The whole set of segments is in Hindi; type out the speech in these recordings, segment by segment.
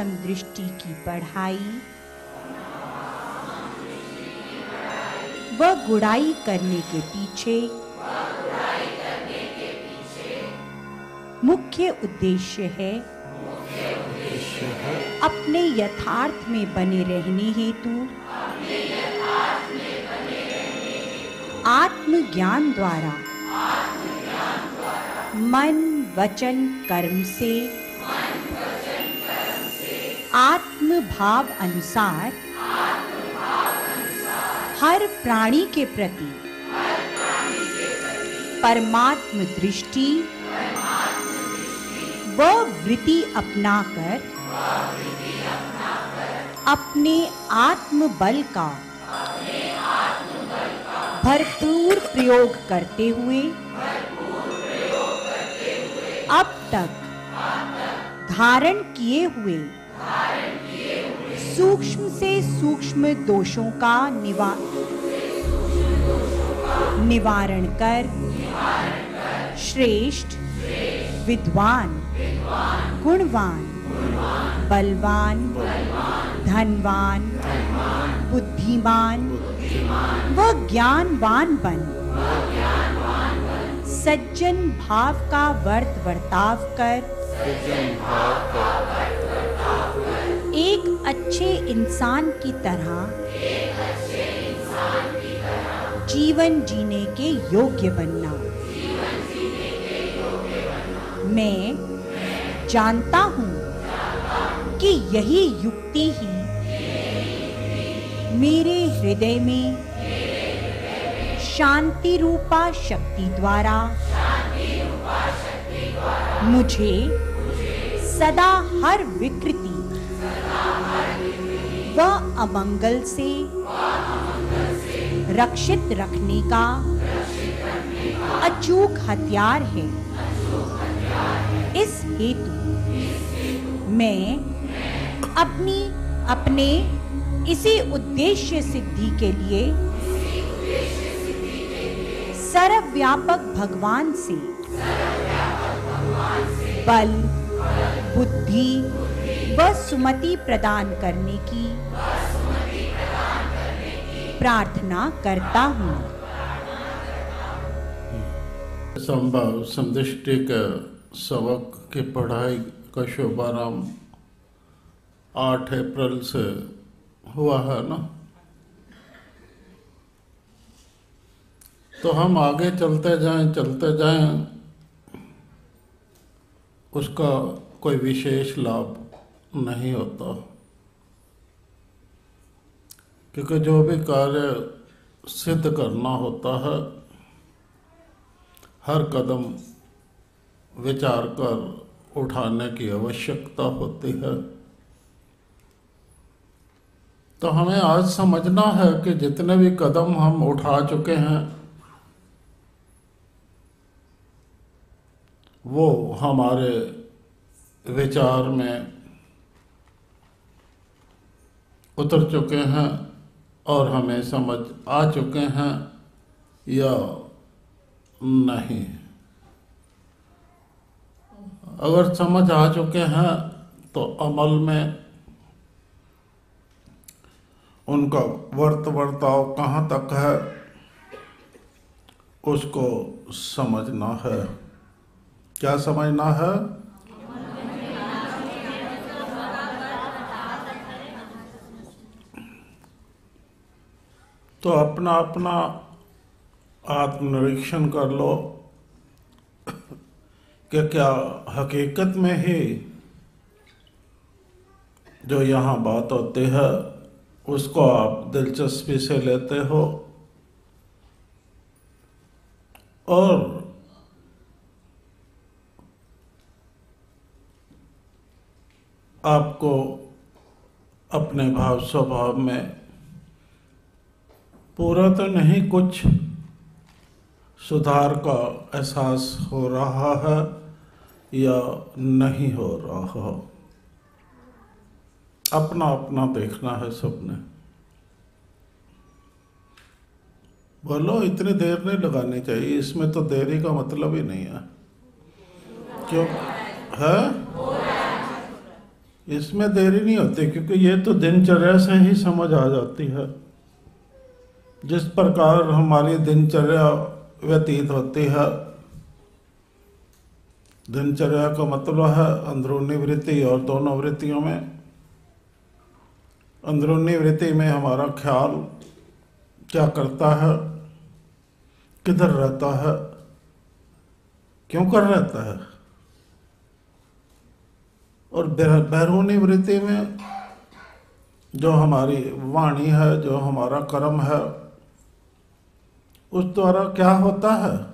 समदृष्टि की पढ़ाई व गुड़ाई करने के पीछे। मुख्य उद्देश्य है। अपने यथार्थ में बने रहने हेतु। आत्मज्ञान द्वारा। मन, वचन, कर्म से। आत्म भाव अनुसार हर प्राणी के प्रति परमात्म दृष्टि व वृत्ति अपनाकर अपने आत्म बल का भरपूर प्रयोग करते हुए अब तक धारण किए हुए सूक्ष्म से सूक्ष्म दोषों का निवा निवारण कर। श्रेष्ठ। विद्वान। गुणवान। बलवान। धनवान। बुद्धिमान। व ज्ञानवान बन। सज्जन भाव का वर्त वर्ताव कर। एक अच्छे इंसान की तरह जीवन जीने के योग्य बनना। मैं जानता हूँ कि यही युक्ति ही मेरे हृदय में शांति रूपा शक्ति द्वारा मुझे सदा हर विकृति व अमंगल से। रक्षित रखने का अचूक हथियार है। इस हेतु मैं अपनी, अपने इसी उद्देश्य सिद्धि के लिए सर्वव्यापक भगवान से बल, बुद्धि सुमति प्रदान करने की। प्रार्थना करता हूँ। संभव समदृष्टि के सबक की पढ़ाई का शुभारंभ आठ अप्रैल से हुआ है ना? तो हम आगे चलते जाएँ चलते जाएँ, उसका कोई विशेष लाभ नहीं होता। क्योंकि जो भी कार्य सिद्ध करना होता है, हर कदम विचार कर उठाने की आवश्यकता होती है। तो हमें आज समझना है कि जितने भी कदम हम उठा चुके हैं, वो हमारे विचार में उतर चुके हैं और हमें समझ आ चुके हैं, या नहीं? अगर समझ आ चुके हैं तो अमल में उनका वर्त वर्ताव कहाँ तक है, उसको समझना है। क्या समझना है? तो अपना अपना आत्मनिरीक्षण कर लो। कि क्या हकीकत में ही जो यहाँ बात होती है, उसको आप दिलचस्पी से लेते हो? और आपको अपने भाव स्वभाव में पूरा तो नहीं, कुछ सुधार का एहसास हो रहा है या नहीं हो रहा? अपना अपना देखना है सबने। बोलो, इतनी देर नहीं लगानी चाहिए, इसमें तो देरी का मतलब ही नहीं है। क्यों? है? इसमें देरी नहीं होती, क्योंकि ये तो दिनचर्या से ही समझ आ जाती है। जिस प्रकार हमारी दिनचर्या व्यतीत होती है, दिनचर्या का मतलब है अंदरूनी वृत्ति और दोनों वृत्तियों में। अंदरूनी वृत्ति में हमारा ख्याल क्या करता है, किधर रहता है, क्यों कर रहता है? और बैरूनी वृत्ति में जो हमारी वाणी है, जो हमारा कर्म है उस द्वारा क्या होता है?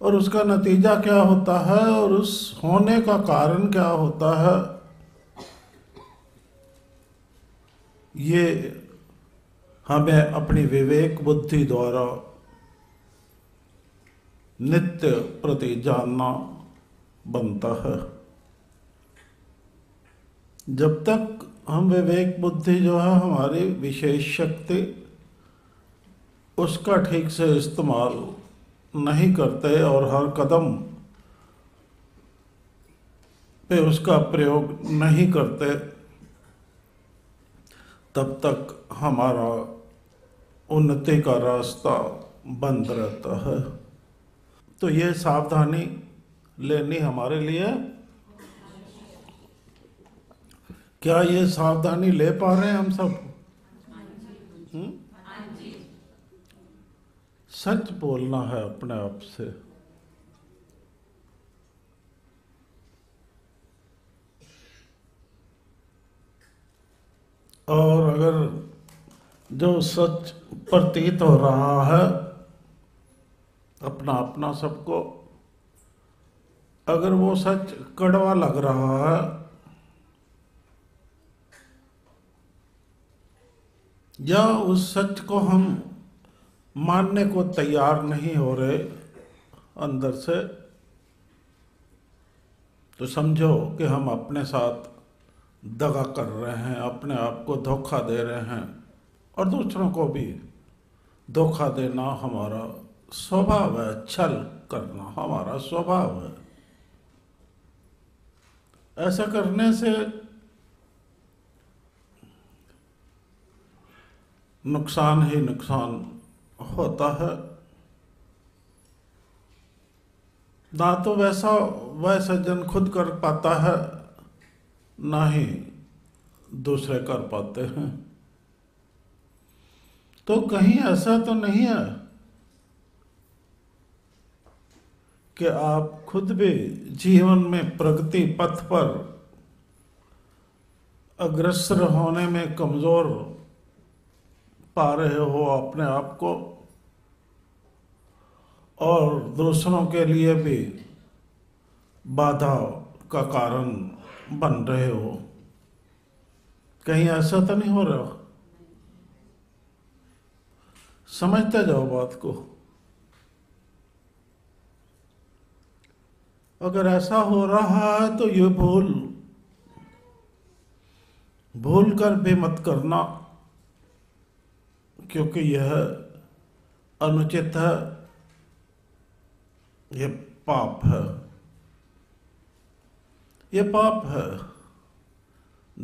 और उसका नतीजा क्या होता है? और उस होने का कारण क्या होता है? ये हमें अपनी विवेक बुद्धि द्वारा नित्य प्रति जानना बनता है। जब तक हम विवेक बुद्धि जो है हमारी विशेष शक्ति उसका ठीक से इस्तेमाल नहीं करते और हर कदम पे उसका प्रयोग नहीं करते, तब तक हमारा उन्नति का रास्ता बंद रहता है। तो ये सावधानी लेनी हमारे लिए। क्या ये सावधानी ले पा रहे हैं हम सब? हुँ? सच बोलना है अपने आप से। और अगर जो सच प्रतीत हो रहा है, अपना अपना सबको, अगर वो सच कड़वा लग रहा है, या उस सच को हम मानने को तैयार नहीं हो रहे अंदर से तो समझो कि हम अपने साथ दगा कर रहे हैं, अपने आप को धोखा दे रहे हैं। और दूसरों को भी धोखा देना हमारा स्वभाव है, छल करना हमारा स्वभाव है। ऐसा करने से नुकसान ही नुकसान होता है। ना तो वैसा वह सज्जन खुद कर पाता है, ना ही दूसरे कर पाते हैं। तो कहीं ऐसा तो नहीं है कि आप खुद भी जीवन में प्रगति पथ पर अग्रसर होने में कमज़ोर पा रहे हो अपने आप को और दूसरों के लिए भी बाधा का कारण बन रहे हो। कहीं ऐसा तो नहीं हो रहा? समझते जाओ बात को। अगर ऐसा हो रहा है तो ये भूल भूल कर भी मत करना। क्योंकि यह अनुचित है, ये पाप है। यह पाप है।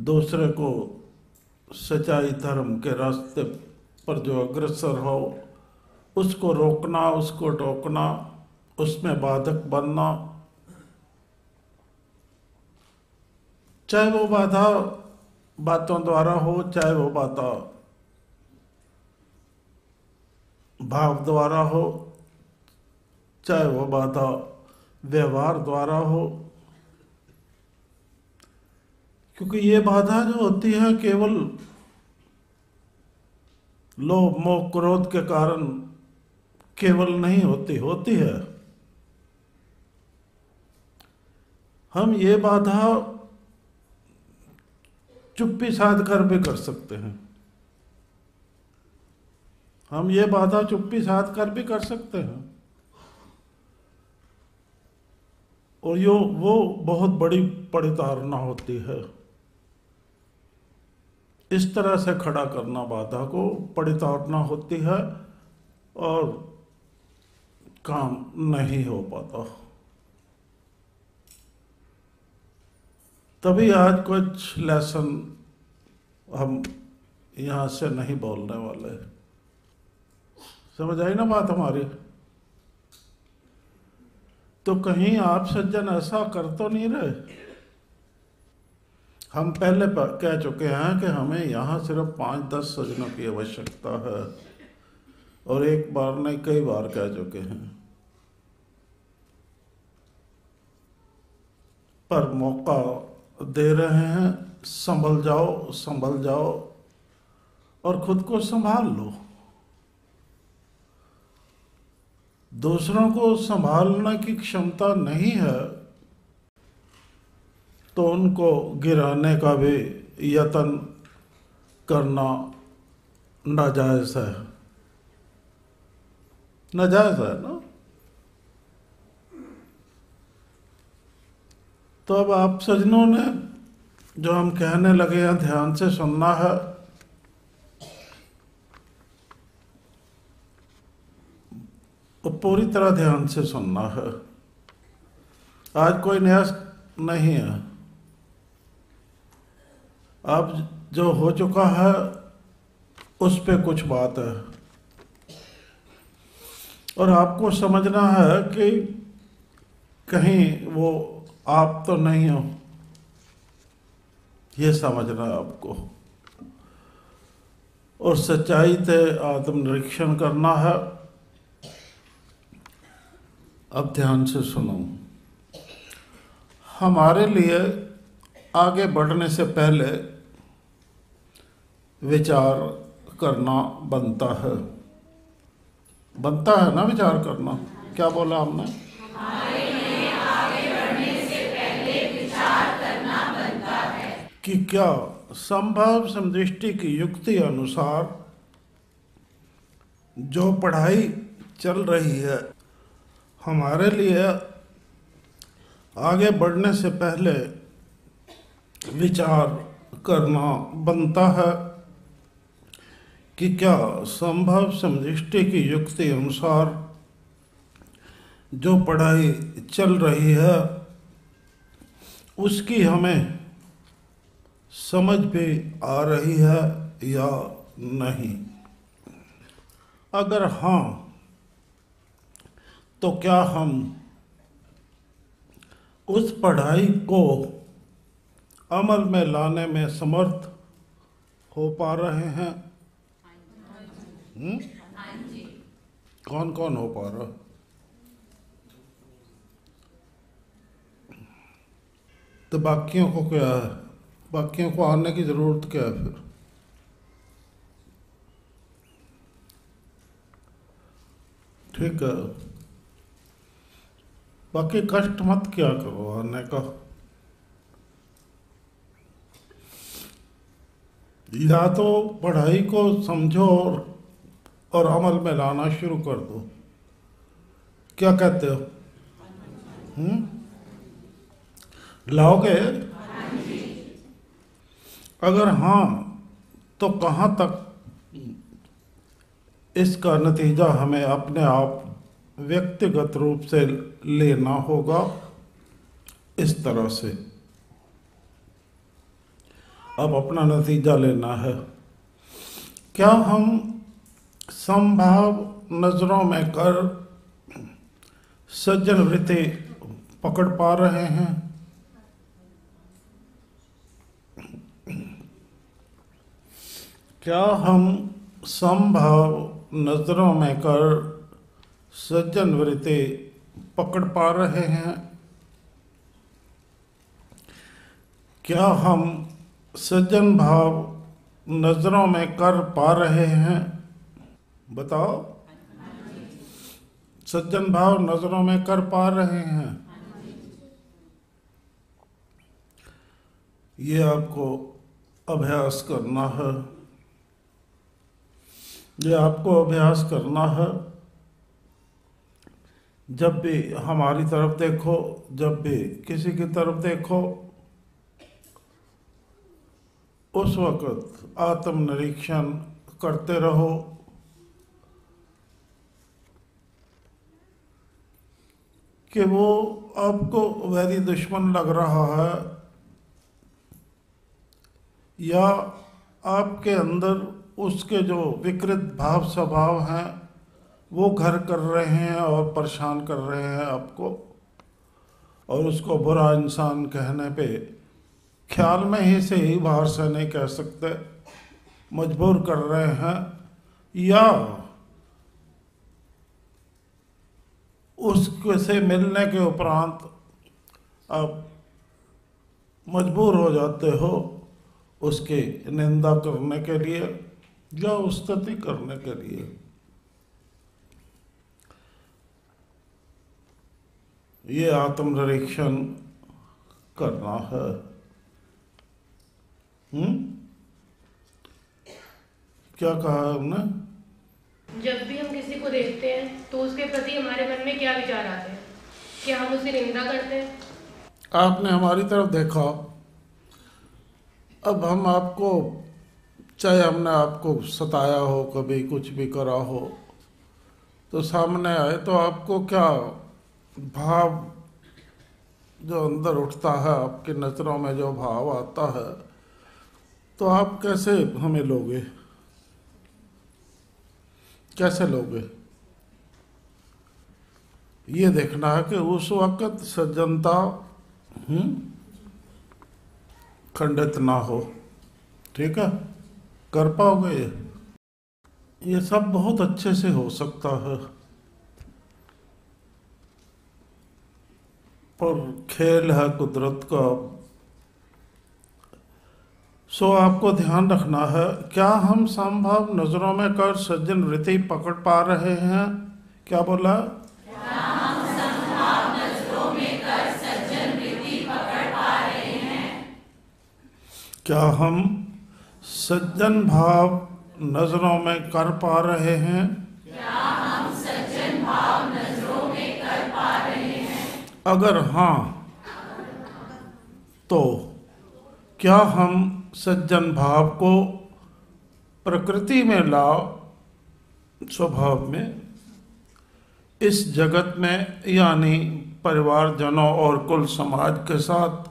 दूसरे को सच्चाई धर्म के रास्ते पर जो अग्रसर हो, उसको रोकना, उसको टोकना, उसमें बाधक बनना, चाहे वो बाधा बातों द्वारा हो, चाहे वो बाधा भाव द्वारा हो, चाहे वो बाधा व्यवहार द्वारा हो। क्योंकि ये बाधा जो होती है केवल लोभ, मोह, क्रोध के कारण केवल नहीं होती होती है। हम ये बाधा चुप्पी साध कर भी कर सकते हैं। हम ये बाधा चुप्पी साध कर भी कर सकते हैं। और यो, वो बहुत बड़ी परितारना होती है। इस तरह से खड़ा करना बाधा को परितारना होती है और काम नहीं हो पाता। तभी आज कुछ लेसन हम यहाँ से नहीं बोलने वाले। हैं समझ आई ना बात हमारी? तो कहीं आप सज्जन ऐसा कर तो नहीं रहे? हम पहले कह चुके हैं कि हमें यहाँ सिर्फ़ पाँच दस सज्जनों की आवश्यकता है। और एक बार नहीं, कई बार कह चुके हैं। पर मौका दे रहे हैं, संभल जाओ संभल जाओ और खुद को संभाल लो। दूसरों को संभालने की क्षमता नहीं है तो उनको गिराने का भी यत्न करना नाजायज है। नाजायज है ना? तो अब आप सजनों ने जो हम कहने लगे हैं, ध्यान से सुनना है। वो पूरी तरह ध्यान से सुनना है। आज कोई नया नहीं है। अब जो हो चुका है, उस पे कुछ बात है। और आपको समझना है कि कहीं वो आप तो नहीं हो। ये समझना है आपको। और सच्चाई से आत्मनिरीक्षण करना है। अब ध्यान से सुनो। हमारे लिए आगे बढ़ने से पहले विचार करना बनता है। बनता है ना विचार करना? क्या बोला हमने कि क्या संभव समदृष्टि की युक्ति अनुसार जो पढ़ाई चल रही है हमारे लिए आगे बढ़ने से पहले विचार करना बनता है कि क्या संभव समदृष्टि की युक्ति अनुसार जो पढ़ाई चल रही है, उसकी हमें समझ भी आ रही है या नहीं? अगर हाँ तो क्या हम उस पढ़ाई को अमल में लाने में समर्थ हो पा रहे हैं? हुँ? कौन कौन हो पा रहा? तो बाकियों को क्या है? बाकियों को आने की ज़रूरत क्या है फिर? ठीक है। बाकी कष्ट मत क्या करो आने का। या तो पढ़ाई को समझो और, और अमल में लाना शुरू कर दो। क्या कहते हो? हम्म? लाओगे? अगर हाँ तो कहाँ तक? इसका नतीजा हमें अपने आप व्यक्तिगत रूप से लेना होगा इस तरह से। अब अपना नतीजा लेना है। क्या हम संभाव नज़रों में कर सज्जन वृत्ति पकड़ पा रहे हैं? क्या हम संभाव नज़रों में कर सज्जन वृत्ति पकड़ पा रहे हैं। क्या हम सज्जन भाव नज़रों में कर पा रहे हैं? बताओ। सज्जन भाव नज़रों में कर पा रहे हैं। ये आपको अभ्यास करना है। ये आपको अभ्यास करना है। जब भी हमारी तरफ़ देखो, जब भी किसी की तरफ़ देखो, उस वक्त आत्मनिरीक्षण करते रहो। कि वो आपको वैरी दुश्मन लग रहा है, या आपके अंदर उसके जो विकृत भाव स्वभाव हैं वो घर कर रहे हैं और परेशान कर रहे हैं आपको। और उसको बुरा इंसान कहने पे ख्याल में ही से ही बाहर से नहीं कह सकते। मजबूर कर रहे हैं। या उसके से मिलने के उपरांत आप मजबूर हो जाते हो उसकी निंदा करने के लिए या स्तुति करने के लिए। ये आत्मनिरीक्षण करना है। हम्म? क्या कहा है हमने? जब भी हम किसी को देखते हैं तो उसके प्रति हमारे मन में क्या विचार आते हैं? क्या हम उसकी निंदा करते हैं? आपने हमारी तरफ़ देखा। अब हम आपको चाहे हमने आपको सताया हो कभी कुछ भी करा हो तो सामने आए तो आपको क्या भाव जो अंदर उठता है आपकी नज़रों में जो भाव आता है तो आप कैसे हमें लोगे? कैसे लोगे? ये देखना है कि उस वक्त सज्जनता हम्म, खंडित ना हो। ठीक है? कर पाओगे? ये ये सब बहुत अच्छे से हो सकता है। पर खेल है कुदरत का। सो आपको ध्यान रखना है, क्या हम संभव नज़रों में कर सज्जन वृत्ति पकड़ पा रहे हैं? क्या बोला? क्या हम सज्जन भाव नज़रों में कर पा रहे हैं? अगर हाँ। तो क्या हम सज्जन भाव को प्रकृति में लाओ स्वभाव में? इस जगत में यानी परिवारजनों और कुल समाज के साथ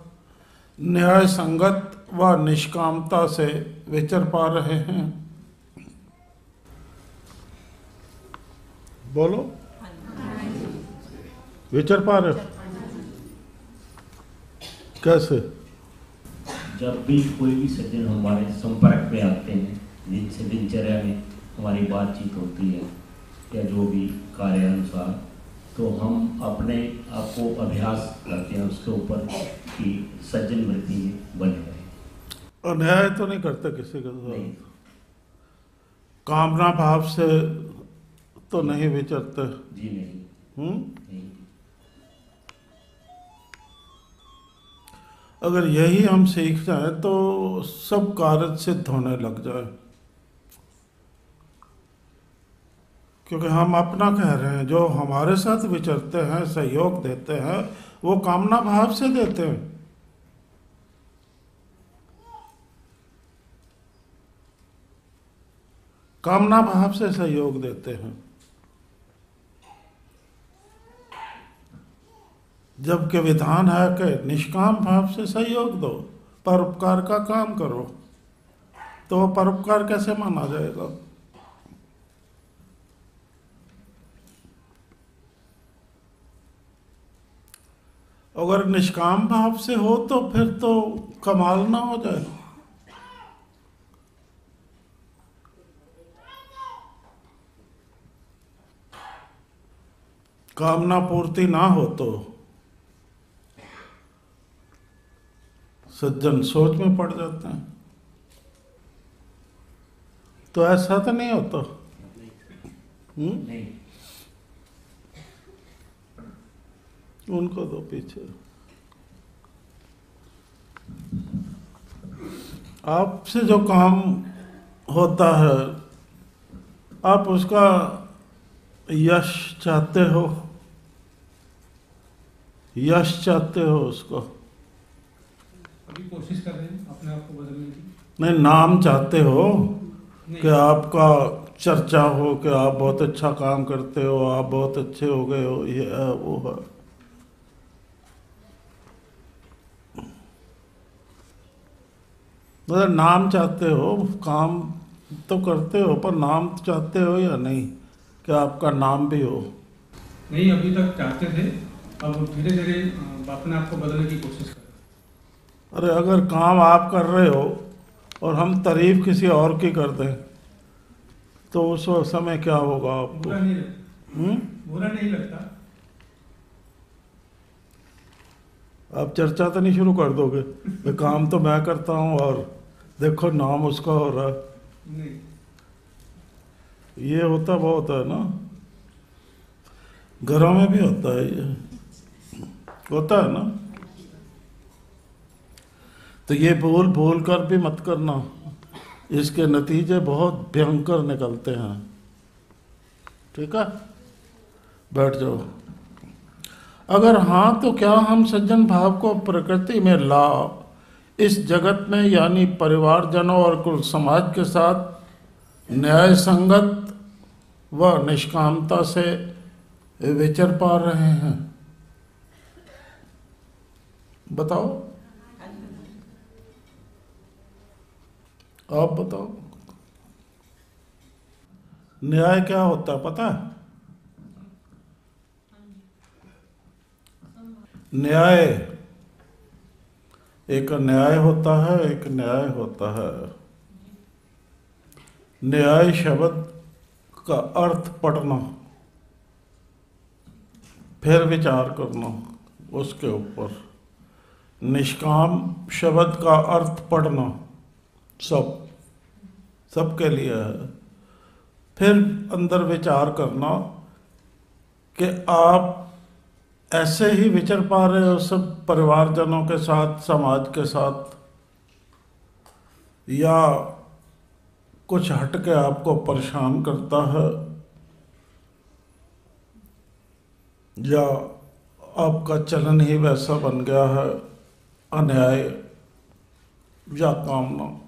न्याय संगत व निष्कामता से विचर पा रहे हैं। बोलो। विचर पा रहे। हो? कैसे? जब भी कोई भी सज्जन हमारे संपर्क में आते हैं जिनसे दिनचर्या में हमारी बातचीत होती है या जो भी कार्य अनुसार तो हम अपने आप को अभ्यास करते हैं उसके ऊपर कि सज्जन वृत्ति में बने रहे। अन्याय तो नहीं करते किसी के साथ? कामना भाव से तो नहीं विचरते? जी नहीं। हम्म? अगर यही हम सीख जाए तो सब कार्य सिद्ध होने लग जाए। क्योंकि हम अपना कह रहे हैं, जो हमारे साथ विचरते हैं, सहयोग देते हैं, वो कामना भाव से देते हैं। कामना भाव से सहयोग देते हैं। जबकि विधान है कि निष्काम भाव से सहयोग दो, परोपकार का काम करो। तो परोपकार कैसे माना जाएगा? अगर निष्काम भाव से हो तो फिर तो कमाल ना हो जाए। कामना पूर्ति ना हो तो सज्जन सोच में पड़ जाते हैं। तो ऐसा तो नहीं होता। हम्म? नहीं। उनको दो पीछे। आपसे जो काम होता है आप उसका यश चाहते हो? यश चाहते हो उसको? कोशिश कर रहे हैं अपने आप को बदलने की। नहीं नाम चाहते हो कि आपका चर्चा हो कि आप बहुत अच्छा काम करते हो आप बहुत अच्छे हो गए हो ये है वो है। मतलब नाम चाहते हो काम तो करते हो पर नाम चाहते हो या नहीं कि आपका नाम भी हो? नहीं अभी तक चाहते थे अब धीरे धीरे अपने आप को बदलने की कोशिश कर अरे अगर काम आप कर रहे हो और हम तारीफ़ किसी और की कर दें तो उस समय क्या होगा आपको? बुरा नहीं लगता? बुरा नहीं लगता। आप चर्चा तो नहीं शुरू कर दोगे? ये काम तो मैं करता हूँ और देखो नाम उसका हो रहा है। नहीं। ये होता बहुत है ना? घरों में भी होता है ये। होता है ना? तो ये बोल भूल कर भी मत करना। इसके नतीजे बहुत भयंकर निकलते हैं। ठीक है? बैठ जाओ। अगर हाँ तो क्या हम सज्जन भाव को प्रकृति में ला इस जगत में, यानी परिवारजनों और कुल समाज के साथ, न्याय संगत व निष्कामता से विचर पा रहे हैं। बताओ। आप बताओ। न्याय क्या होता है, पता है? न्याय, एक न्याय होता है, एक न्याय होता है। न्याय शब्द का अर्थ पढ़ना, फिर विचार करना, उसके ऊपर। निष्काम शब्द का अर्थ पढ़ना। सब, सबके लिए। है फिर अंदर विचार करना कि आप ऐसे ही विचर पा रहे हो सब परिवारजनों के साथ, समाज के साथ, या कुछ हट के आपको परेशान करता है, या आपका चलन ही वैसा बन गया है, अन्याय या कामना।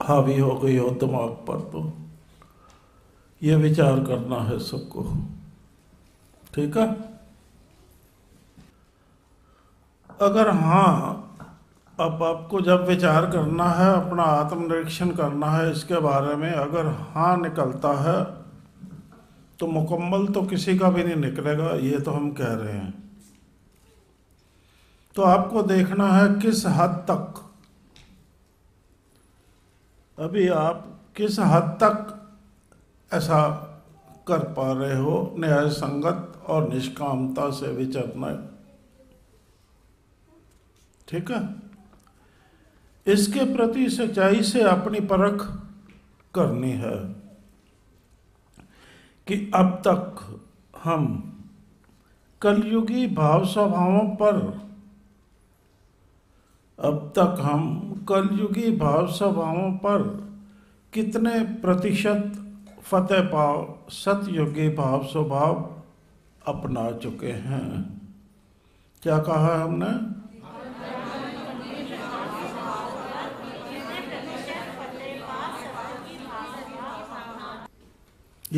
हावी हो गई हो दिमाग पर तो। ये विचार करना है सबको। ठीक है? अगर हाँ अब आपको जब विचार करना है, अपना आत्मनिरीक्षण करना है इसके बारे में, अगर हाँ निकलता है तो मुकम्मल तो किसी का भी नहीं निकलेगा, ये तो हम कह रहे हैं। तो आपको देखना है किस हद तक अभी आप किस हद तक ऐसा कर पा रहे हो? न्याय संगत और निष्कामता से विचरना ठीक है? इसके प्रति सच्चाई से अपनी परख करनी है कि अब तक हम कलयुगी भाव स्वभावों पर अब तक हम कलयुगी भाव स्वभावों पर कितने प्रतिशत फतेह पाव, सतयुगी भाव स्वभाव अपना चुके हैं? क्या कहा है हमने?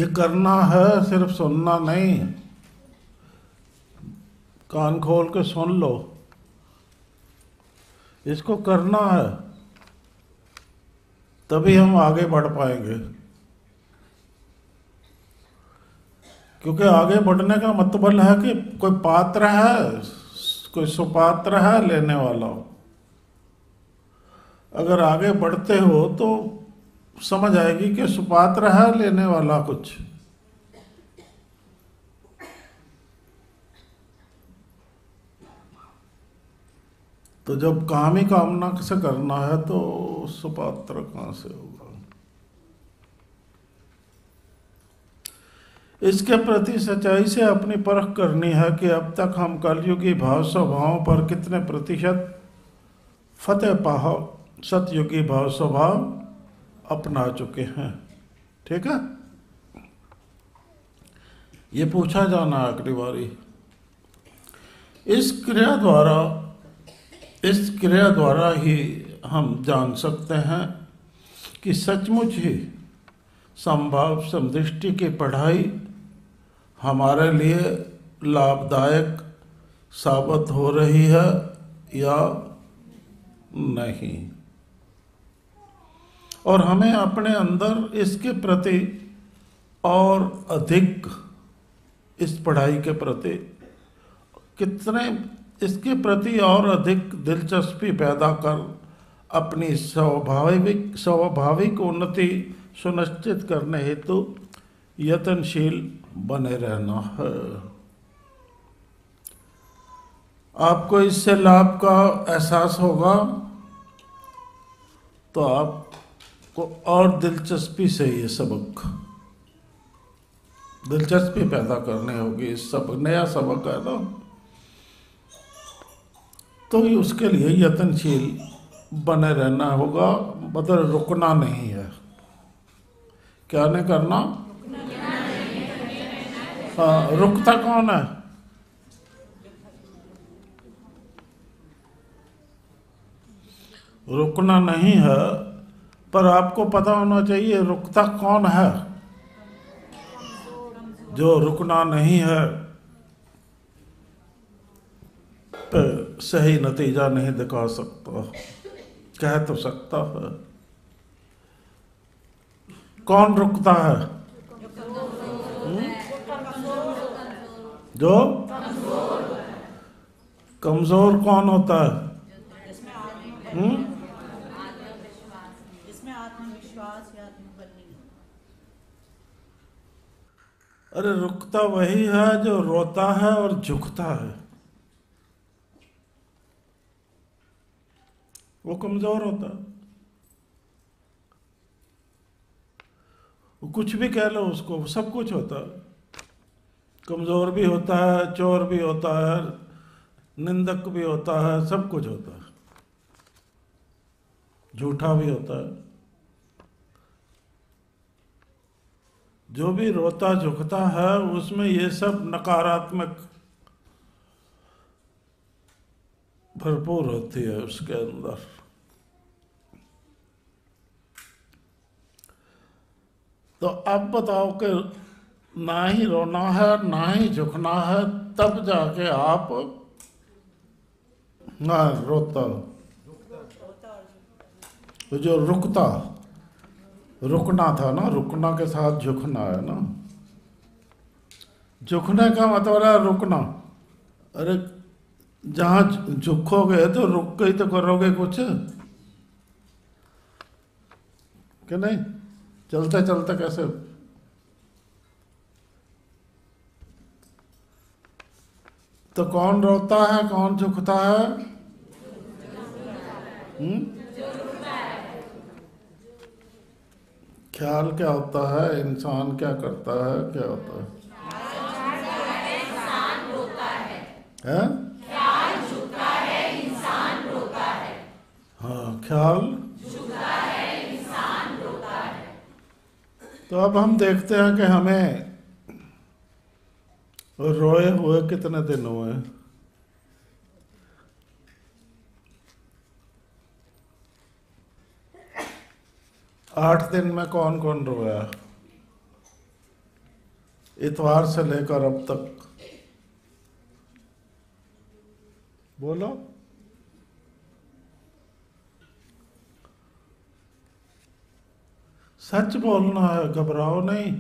ये करना है, सिर्फ़ सुनना नहीं। कान खोल के सुन लो। इसको करना है, तभी हम आगे बढ़ पाएँगे। क्योंकि आगे बढ़ने का मतलब है कि कोई पात्र है, कोई सुपात्र है लेने वाला। अगर आगे बढ़ते हो तो समझ आएगी कि सुपात्र है लेने वाला कुछ। तो जब काम ही कामना से करना है तो सुपात्र कहाँ से होगा? इसके प्रति सच्चाई से अपनी परख करनी है कि अब तक हम कलयुगी भाव स्वभावों पर कितने प्रतिशत फतेह पाह सतयुगी भाव स्वभाव अपना चुके हैं। ठीक है? ये पूछा जाना अगली बारी। इस क्रिया द्वारा इस क्रिया द्वारा ही हम जान सकते हैं कि सचमुच ही संभाव समदृष्टि की पढ़ाई हमारे लिए लाभदायक साबित हो रही है या नहीं। और हमें अपने अंदर इसके प्रति और अधिक इस पढ़ाई के प्रति कितने इसके प्रति और अधिक दिलचस्पी पैदा कर अपनी स्वाभाविक स्वाभाविक उन्नति सुनिश्चित करने हेतु यत्नशील बने रहना है। आपको इससे लाभ का एहसास होगा तो आपको और दिलचस्पी से ये सबक, दिलचस्पी पैदा करनी होगी। इस सब, नया सबक है ना? तो ये उसके लिए यत्नशील बने रहना होगा मतलब रुकना नहीं है। क्या नहीं करना? हाँ रुकता कौन है? रुकना नहीं है, पर आपको पता होना चाहिए रुकता कौन है। जो रुकना नहीं है पे सही नतीजा नहीं दिखा सकता। कह तो सकता है। कौन रुकता है? जो कमज़ोर कौन होता है? हम्म? है। अरे रुकता वही है जो रोता है और झुकता है। वो कमज़ोर होता। है कुछ भी कह लो उसको सब कुछ होता। है कमज़ोर भी होता है, चोर भी होता है, निंदक भी होता है, सब कुछ होता है। झूठा भी होता है। जो भी रोता, झुकता है, उसमें ये सब नकारात्मक भरपूर होती है उसके अंदर। तो अब बताओ कि ना ही रोना है, ना ही झुकना है, तब जाके आप ना रोता। तो जो रुकता, रुकना था ना, रुकना के साथ झुकना है ना। झुकने का मतलब है रुकना। अरे, जहाँ झुकोगे तो रुक के ही तो करोगे कुछ। कि नहीं? चलते चलते कैसे? तो कौन रोता है, कौन झुकता है? हम्म? ख्याल क्या होता है? इंसान क्या करता है? क्या होता है? ख्याल झुकता है, इंसान रोता है। हाँ ख्याल तो अब हम देखते हैं कि हमें रोए हुए कितने दिन हुए? आठ दिन में कौन कौन रोया? इतवार से लेकर अब तक। बोलो। सच बोलना है, घबराओ नहीं।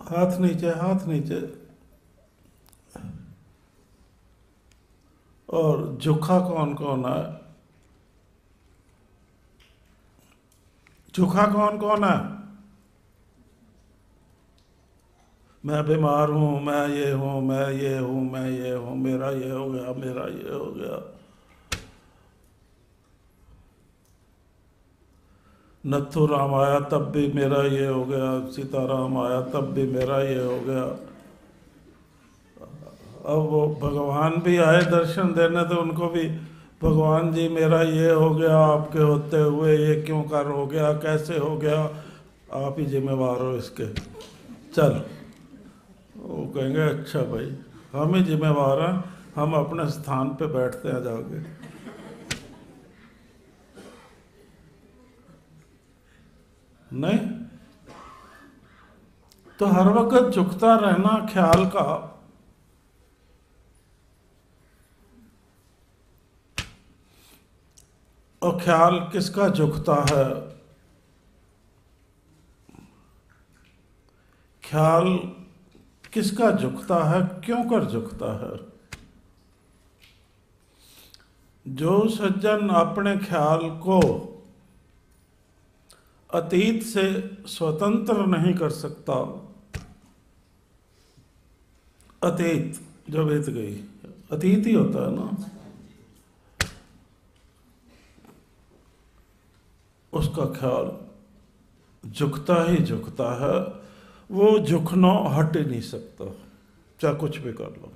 हाथ नीचे हाथ नीचे। और झुका कौन कौन है? झुका कौन कौन है? मैं बीमार हूँ, मैं ये हूँ, मैं ये हूँ, मैं ये हूँ, मेरा ये हो गया, मेरा ये हो गया। नथु राम आया, तब भी मेरा ये हो गया। सीताराम आया, तब भी मेरा ये हो गया। अब वो भगवान भी आए दर्शन देने तो उनको भी, भगवान जी, मेरा ये हो गया, आपके होते हुए ये क्यों कर हो गया, कैसे हो गया? आप ही जिम्मेवार हो इसके। चल। वो कहेंगे अच्छा भाई, हम ही जिम्मेवार हैं, हम अपने स्थान पे बैठते हैं जाके। नहीं तो हर वक्त झुकता रहना ख्याल का। और ख्याल किसका झुकता है? ख्याल किसका झुकता है, क्यों कर झुकता है? जो सज्जन अपने ख्याल को अतीत से स्वतंत्र नहीं कर सकता, अतीत, जो बीत गई, अतीत ही होता है ना। उसका ख्याल झुकता ही झुकता है वो झुकना हट ही नहीं सकता। चाहे कुछ भी कर लो।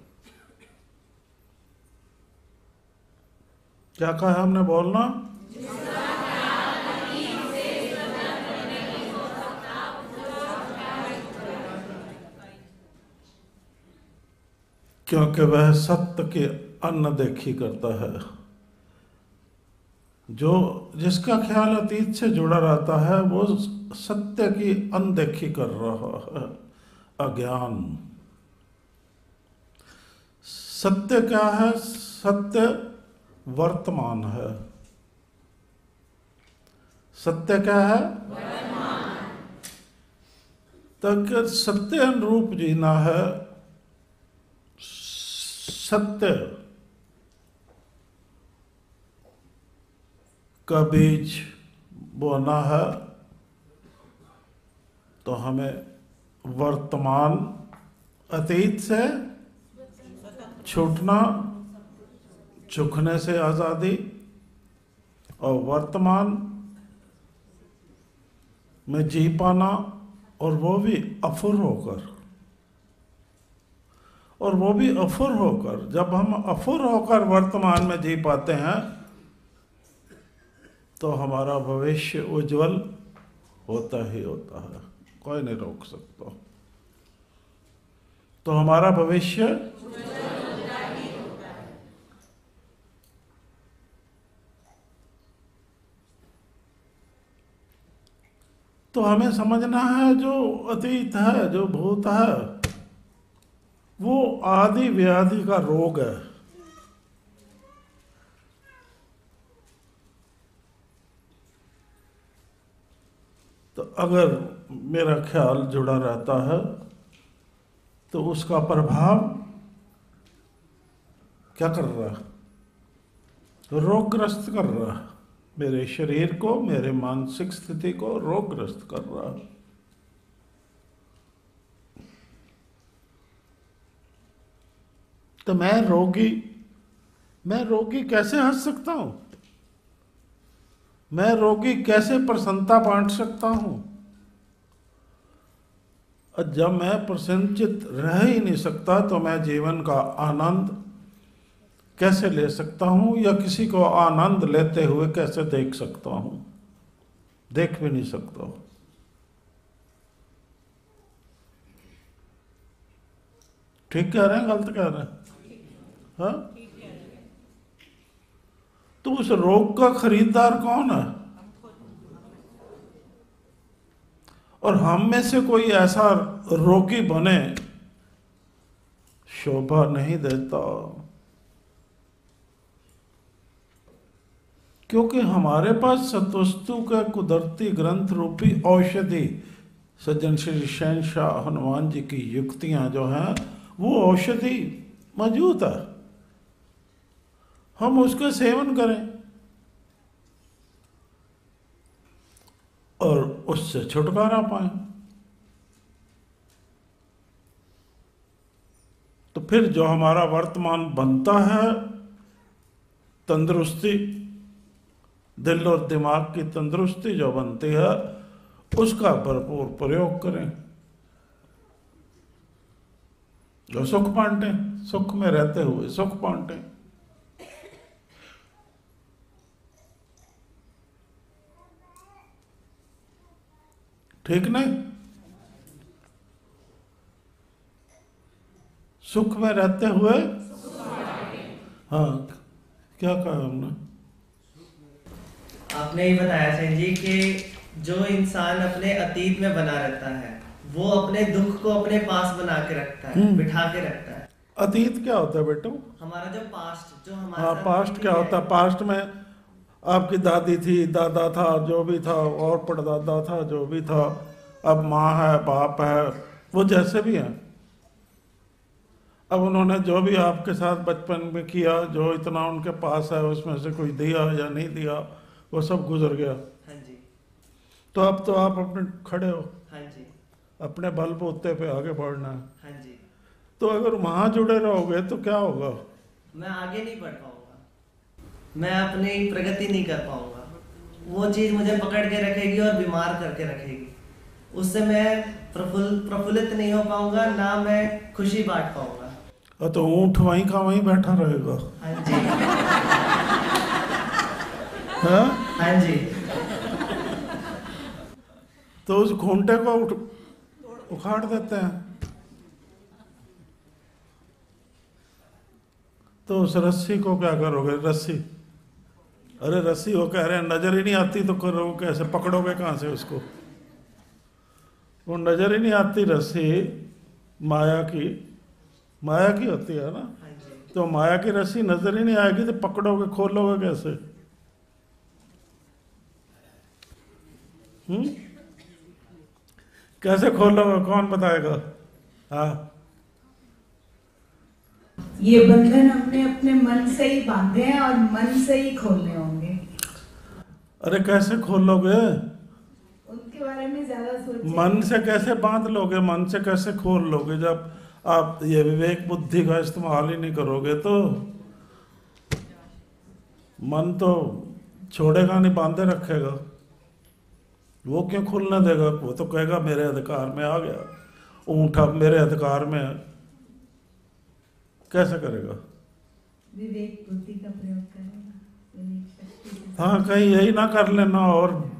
क्या कहा हमने बोलना? क्योंकि वह सत्य के अन्न देखी करता है। जो जिसका ख्याल अतीत से जुड़ा रहता है, वो सत्य की अनदेखी कर रहा है। अज्ञान। सत्य क्या है? सत्य वर्तमान है। सत्य क्या है? तक सत्य अनुरूप जीना है? सत्य। का बीज बोना है तो हमें वर्तमान अतीत से छूटना झुकने से आज़ादी, और वर्तमान में जी पाना और वो भी अफुर होकर। और वो भी अफुर होकर, जब हम अफुर होकर वर्तमान में जी पाते हैं तो हमारा भविष्य उज्जवल होता ही होता है। कोई नहीं रोक सकता। तो हमारा भविष्य तो हमें समझना है जो अतीत है, जो भूत है, वो आदि व्याधि का रोग है तो अगर मेरा ख्याल जुड़ा रहता है तो उसका प्रभाव क्या कर रहा है? रोगग्रस्त कर रहा है। मेरे शरीर को, मेरे मानसिक स्थिति को रोगग्रस्त कर रहा है। तो मैं रोगी मैं रोगी कैसे हंस सकता हूँ? मैं रोगी कैसे प्रसन्नता बांट सकता हूँ? जब मैं प्रसन्नचित रह ही नहीं सकता तो मैं जीवन का आनंद कैसे ले सकता हूँ? या किसी को आनंद लेते हुए कैसे देख सकता हूँ? देख भी नहीं सकता ठीक कह रहे हैं, गलत कह रहे हैं? हाँ? तो उस रोग का खरीदार कौन है? और हम में से कोई ऐसा रोगी बने, शोभा नहीं देता। क्योंकि हमारे पास सतवस्तु का कुदरती ग्रंथ रूपी औषधि, सज्जन श्री शहनशाह हनुमान जी की युक्तियाँ जो हैं, वो औषधि मौजूद है। हम उसका सेवन करें। और उससे छुटकारा पाए। तो फिर जो हमारा वर्तमान बनता है, तंदुरुस्ती, दिल और दिमाग की तंदुरुस्ती जो बनती है, उसका भरपूर प्रयोग करें। जो सुख बांटे, सुख में रहते हुए सुख बांटे। ठीक नहीं सुख में रहते हुए? हाँ क्या कहा हमने? आपने ये बताया सेन जी कि जो इंसान अपने अतीत में बना रहता है वो अपने दुख को अपने पास बना के रखता है हम्म। बिठा के रखता है। अतीत क्या होता है बेटो? हमारा जो पास्ट जो हमारा हाँ पास्ट क्या होता है? पास्ट में आपकी दादी थी दादा था जो भी था और पड़दादा था जो भी था अब माँ है बाप है वो जैसे भी हैं। अब उन्होंने जो भी आपके साथ बचपन में किया जो इतना उनके पास है उसमें से कुछ दिया या नहीं दिया वो सब गुजर गया। हाँ जी। तो अब तो आप अपने खड़े हो। हाँ जी। अपने बल बलबूते पे आगे बढ़ना है। हाँ जी। तो अगर वहाँ जुड़े रहोगे तो क्या होगा? मैं आगे नहीं बढ़ मैं अपनी प्रगति नहीं कर पाऊँगा। वो चीज़ मुझे पकड़ के रखेगी और बीमार करके रखेगी। उससे मैं प्रफुल्ल प्रफुल्लित नहीं हो पाऊँगा ना मैं खुशी बांट पाऊँगा। तो ऊँट वहीं का वहीं बैठा रहेगा। हाँ जी। हाँ? हाँ जी। तो उस खूंटे को उठ उखाड़ देते हैं। तो उस रस्सी को क्या करोगे? रस्सी। अरे रस्सी वो कह रहे हैं नज़र ही नहीं आती तो करोगे कैसे? पकड़ोगे कहाँ से उसको? वो नज़र ही नहीं आती रस्सी माया की। माया की होती है ना? हाँ तो माया की रस्सी नज़र ही नहीं आएगी तो पकड़ोगे खोलोगे कैसे? हम्म? कैसे खोलोगे? कौन बताएगा? हाँ? ये बंधन हमने अपने मन से ही बांधे हैं और मन से ही खोलने होंगे। अरे कैसे खोलोगे उनके बारे में ज़्यादा सोचे मन से कैसे बाँध लोगे? मन से कैसे खोल लोगे? जब आप ये विवेक बुद्धि का इस्तेमाल ही नहीं करोगे तो? मन तो छोड़ेगा नहीं बांधे रखेगा। वो क्यों खुलने देगा? वो तो कहेगा मेरे अधिकार में आ गया। ऊँट अब मेरे अधिकार में है। कैसे करेगा? विवेक बुद्धि का प्रयोग करेगा। हाँ कहीं यही ना कर लेना और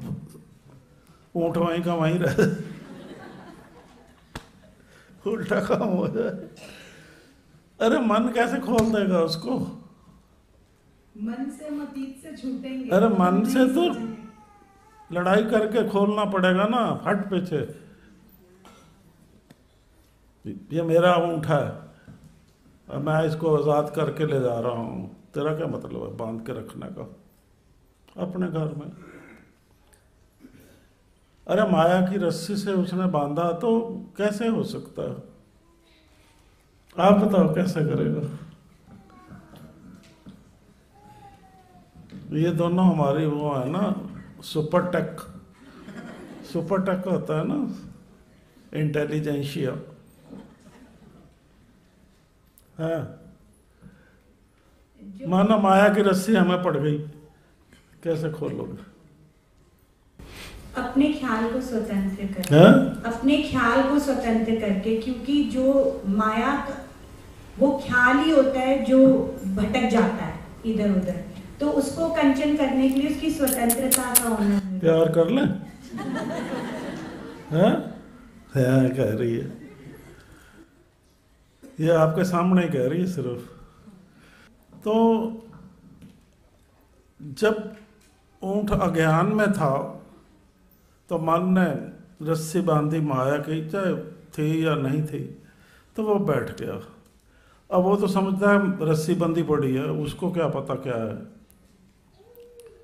ऊँट वहीं का वहीं रहे उल्टा काम हो जाए। अरे मन कैसे खोल देगा उसको? मन से हम अतीत से छूटेंगे। अरे मन से तो लड़ाई करके खोलना पड़ेगा ना फट पीछे। ये मेरा ऊँट है। मैं इसको आज़ाद करके ले जा रहा हूँ। तेरा क्या मतलब है? बाँध के रखने का। अपने घर में। अरे माया की रस्सी से उसने बांधा तो कैसे हो सकता है? आप बताओ कैसे करेगा? ये दोनों हमारी वो है ना, सुपर टेक। सुपर टेक होता है ना, इंटेलिजेंशिया। है। माना माया की रस्सी हमें पड़ गई। कैसे खोल खोलोगे अपने ख्याल को स्वतंत्र कर हैं? अपने ख्याल को स्वतंत्र करके क्योंकि जो माया वो ख्याल ही होता है जो भटक जाता है इधर उधर तो उसको कंचन करने के लिए उसकी स्वतंत्रता का होना प्यार कर ले। हैं? हाँ कह रही है। ये आपके सामने कह रही है सिर्फ़। तो जब ऊँट अज्ञान में था तो मन ने रस्सी बांधी माया की, चाहे थी या नहीं थी तो वो बैठ गया। अब वो तो समझता है रस्सी बंदी पड़ी है, उसको क्या पता क्या है?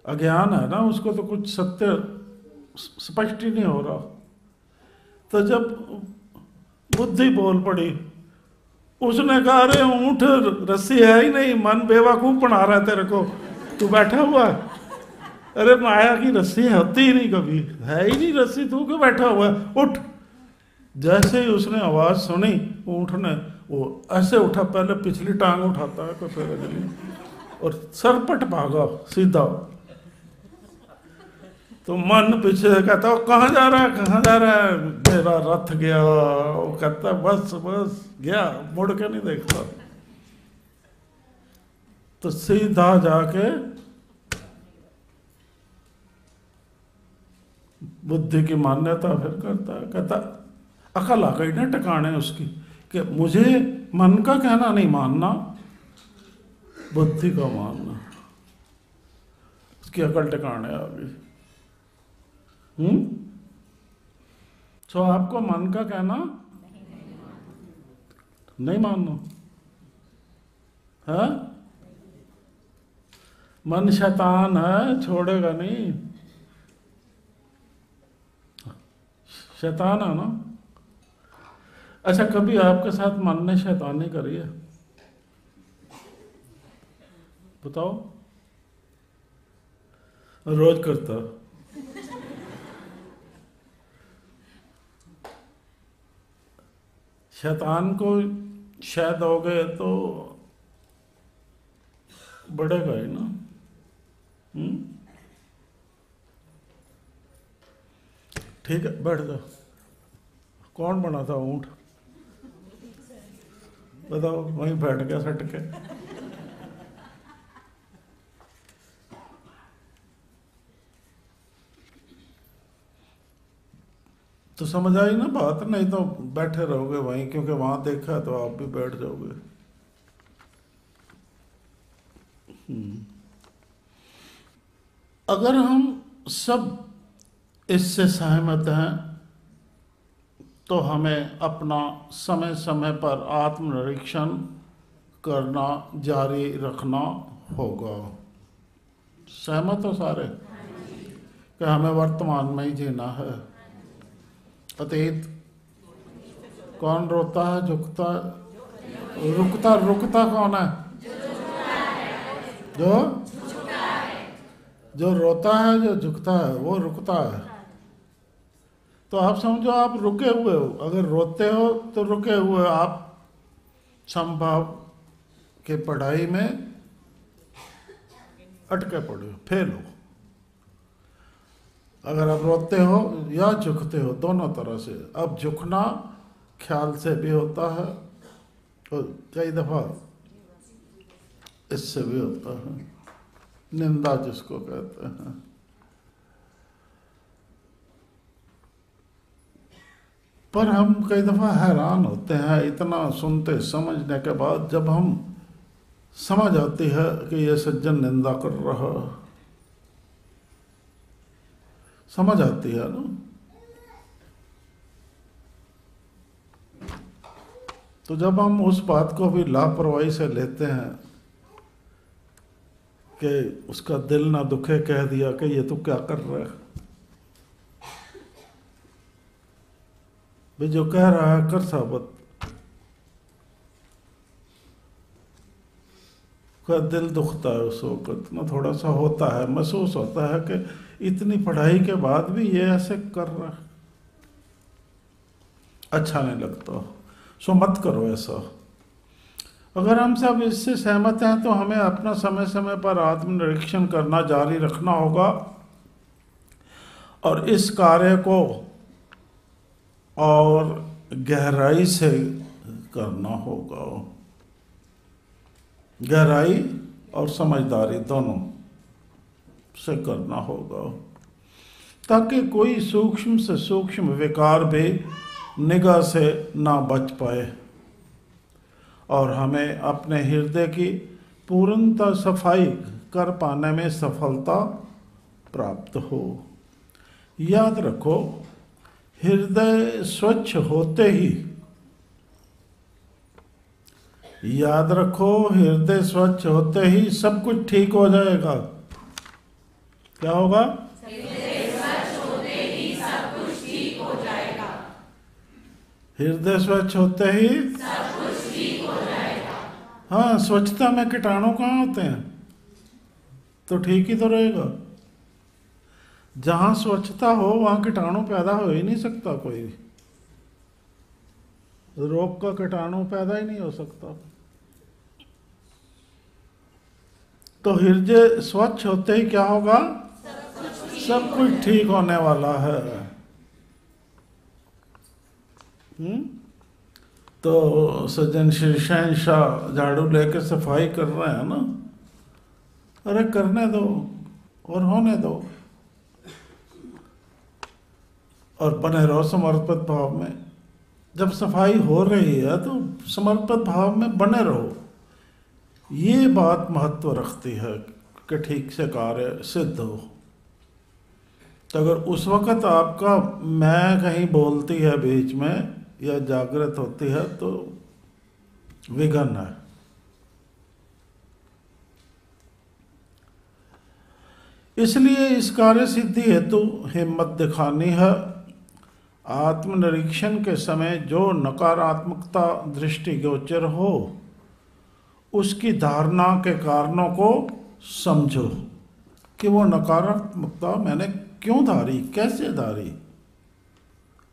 अज्ञान है ना, उसको तो कुछ सत्य स्पष्ट ही नहीं हो रहा। तो जब बुद्धि बोल पड़ी उसने कहा, अरे, ऊँट रस्सी है ही नहीं, मन बेवकूफ़ बना रहा है तेरे को। तू बैठा हुआ अरे, माया की रस्सी होती ही नहीं कभी। है ही नहीं रस्सी, तू क्यों बैठा हुआ है? उठ। जैसे ही उसने आवाज़ सुनी, ऊँट ने, वो ऐसे उठा, पहले पिछली टांग उठाता है और सरपट भागा, सीधा। तो मन पीछे कहता वो कहाँ जा रहा है, कहाँ जा रहा है? मेरा रथ गया। वो कहता, बस बस, गया, मुड़ के नहीं देखता। तो सीधा जाके बुद्धि की मान्यता फिर करता है कहता, अकल आ गई ना टकाने उसकी, कि मुझे मन का कहना नहीं मानना, बुद्धि का मानना। उसकी अकल टकाने आ गई। हम्म? आपको मन का कहना? नहीं मानना। है? मन शैतान है, छोड़ेगा नहीं। शैतान है ना? अच्छा कभी आपके साथ मन ने शैतानी करी है? बताओ। रोज करता। शैतान को शायद हो गए तो बढ़ेगा ही ना। हम्म? ठीक है, बैठ जाओ कौन बना था ऊँट? बताओ, वहीं बैठ गया सट के तो समझ आई ना बात? नहीं तो बैठे रहोगे वहीं, क्योंकि वहाँ देखा है तो आप भी बैठ जाओगे। हम्म। अगर हम सब इससे सहमत हैं तो हमें अपना समय समय पर आत्मनिरीक्षण करना, जारी रखना होगा। सहमत हो सारे? कि हमें वर्तमान में ही जीना है। अतीत। कौन रोता है, झुकता रुकता रुकता कौन है? जो? जो रोता है, जो झुकता है, वो रुकता है। तो आप समझो, आप रुके हुए हो। अगर रोते हो तो रुके हुए आप संभाव के पढ़ाई में अटके पड़े हो, फेल हो। अगर आप रोते हो या झुकते हो, दोनों तरह से। अब झुकना ख्याल से भी होता है और कई दफ़ा इससे भी होता है। निंदा जिसको कहते हैं। पर हम कई दफ़ा हैरान होते हैं इतना सुनते समझने के बाद जब हम समझ आती है कि ये सज्जन निंदा कर रहा समझ आती है ना? तो जब हम उस बात को भी लापरवाही से लेते हैं कि उसका दिल ना दुखे, कह दिया कि ये तो क्या कर रहा है? भाई जो कह रहा है, कर साबत। दिल दुखता है उस वक्त। ना थोड़ा सा होता है, महसूस होता है कि इतनी पढ़ाई के बाद भी ये ऐसे कर रहा है। अच्छा नहीं लगता। सो मत करो ऐसा। अगर हम सब इससे सहमत हैं तो हमें अपना समय समय पर आत्मनिरीक्षण करना जारी रखना होगा। और इस कार्य को और गहराई से करना होगा। गहराई और समझदारी दोनों। से करना होगा। ताकि कोई सूक्ष्म से सूक्ष्म विकार भी निगाह से ना बच पाए और हमें अपने हृदय की पूर्णता सफ़ाई कर पाने में सफलता प्राप्त हो। याद रखो, हृदय स्वच्छ होते ही याद रखो, हृदय स्वच्छ होते ही सब कुछ ठीक हो जाएगा। क्या होगा? हृदय स्वच्छ होते ही हाँ स्वच्छता में कीटाणु कहाँ होते हैं? तो ठीक ही तो रहेगा। जहाँ स्वच्छता हो, वहाँ कीटाणु पैदा हो ही नहीं सकता कोई भी। रोग का कीटाणु पैदा ही नहीं हो सकता। तो हृदय स्वच्छ होते ही क्या होगा? सब कुछ ठीक होने वाला है। हम्म? तो सज्जन श्री शहन शाह झाड़ू लेके सफ़ाई कर रहे हैं ना? अरे करने दो और होने दो। और बने रहो समर्पित भाव में। जब सफ़ाई हो रही है तो समर्पित भाव में बने रहो। ये बात महत्व रखती है कि ठीक से कार्य सिद्ध हो। तो अगर उस वक़्त आपका मैं कहीं बोलती है बीच में या जागृत होती है तो विघन है। इसलिए इस कार्य सिद्धि हेतु हिम्मत दिखानी है। आत्मनिरीक्षण के समय जो नकारात्मकता दृष्टि गोचर हो, उसकी धारणा के कारणों को समझो कि वो नकारात्मकता मैंने क्यों धारी? कैसे धारी?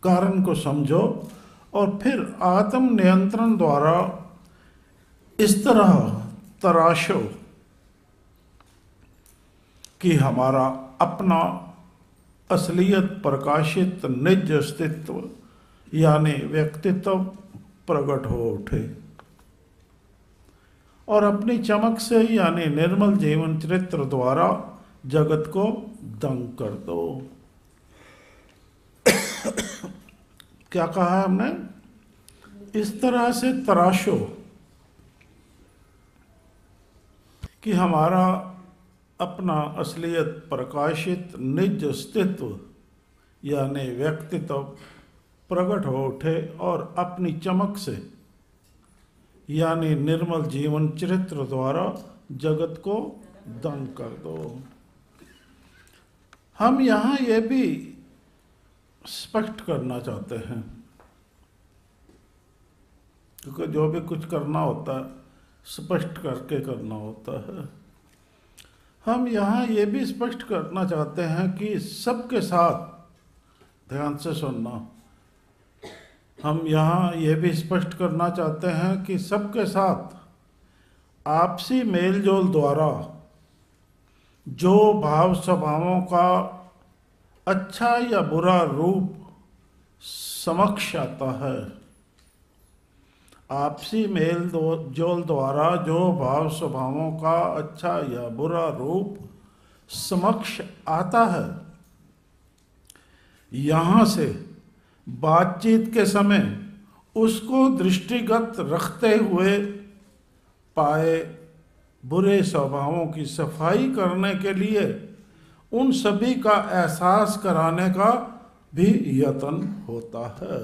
कारण को समझो और फिर आत्म नियंत्रण द्वारा इस तरह तराशो कि हमारा अपना असलियत प्रकाशित निज अस्तित्व, यानी व्यक्तित्व प्रकट हो उठे। और अपनी चमक से, यानी निर्मल जीवन चरित्र द्वारा जगत को दंग कर दो। क्या कहा है हमने? इस तरह से तराशो कि हमारा अपना असलियत प्रकाशित, निज अस्तित्व यानी व्यक्तित्व प्रकट हो उठे और अपनी चमक से, यानी निर्मल जीवन चरित्र द्वारा जगत को दंग कर दो। हम यहाँ ये भी स्पष्ट करना चाहते हैं। क्योंकि जो भी कुछ करना होता है, स्पष्ट करके करना होता है। हम यहाँ ये भी स्पष्ट करना चाहते हैं कि सबके साथ ध्यान से सुनना। हम यहाँ ये भी स्पष्ट करना चाहते हैं कि सबके साथ आपसी मेलजोल द्वारा जो भाव स्वभावों का अच्छा या बुरा रूप समक्ष आता है। आपसी मेल जोल द्वारा जो भाव स्वभावों का अच्छा या बुरा रूप समक्ष आता है, यहाँ से बातचीत के समय उसको दृष्टिगत रखते हुए पाए बुरे स्वभावों की सफ़ाई करने के लिए उन सभी का एहसास कराने का भी यत्न होता है।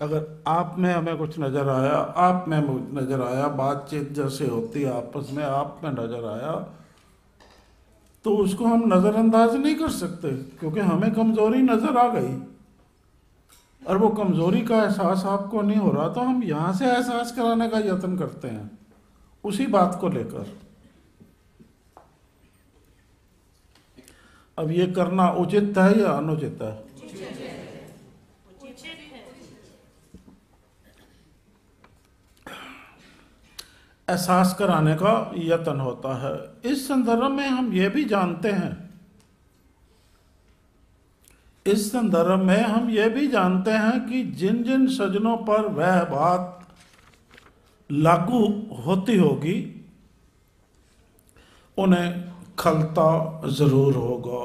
अगर आप में हमें कुछ नज़र आया, आप में नज़र आया, बातचीत जैसे होती है आपस में, आप में नज़र आया तो उसको हम नज़रअंदाज नहीं कर सकते, क्योंकि हमें कमज़ोरी नज़र आ गई। और वो कमज़ोरी का एहसास आपको नहीं हो रहा तो हम यहाँ से एहसास कराने का यत्न करते हैं। उसी बात को लेकर। अब ये करना उचित है या अनुचित है? एहसास कराने का यत्न होता है। इस संदर्भ में हम ये भी जानते हैं। इस संदर्भ में हम ये भी जानते हैं कि जिन जिन सजनों पर वह बात लागू होती होगी, उन्हें खलता ज़रूर होगा।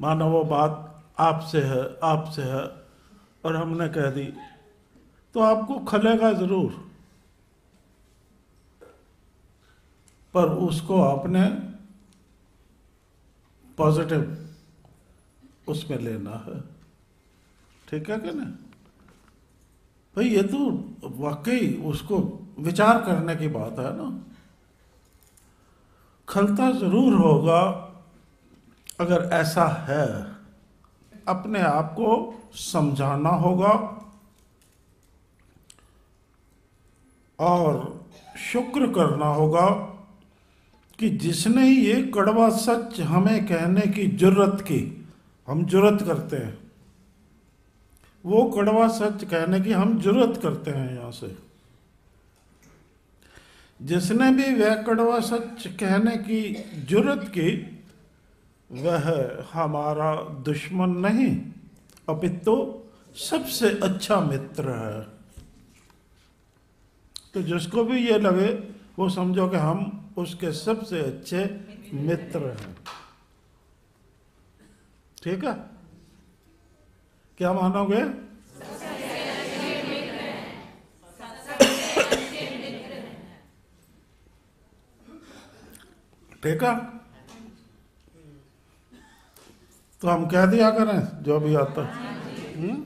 मानो वो बात आपसे है आपसे है, और हमने कह दी तो आपको खलेगा ज़रूर। पर उसको आपने पॉजिटिव उसमें लेना है। ठीक है क्या ना भाई, ये तो वाकई उसको विचार करने की बात है ना। खलता ज़रूर होगा अगर ऐसा है। अपने आप को समझाना होगा और शुक्र करना होगा कि जिसने ये कड़वा सच हमें कहने की ज़रूरत की, हम ज़रूरत करते हैं। वो कड़वा सच कहने की हम ज़रूरत करते हैं यहाँ से। जिसने भी वह कड़वा सच कहने की ज़रूरत की, वह हमारा दुश्मन नहीं अपितु सबसे अच्छा मित्र है। तो जिसको भी ये लगे, वो समझो कि हम उसके सबसे अच्छे मित्र हैं। ठीक है? क्या मानोगे? ठीक है तो हम कह दिया करें जो भी आता। है हम्म?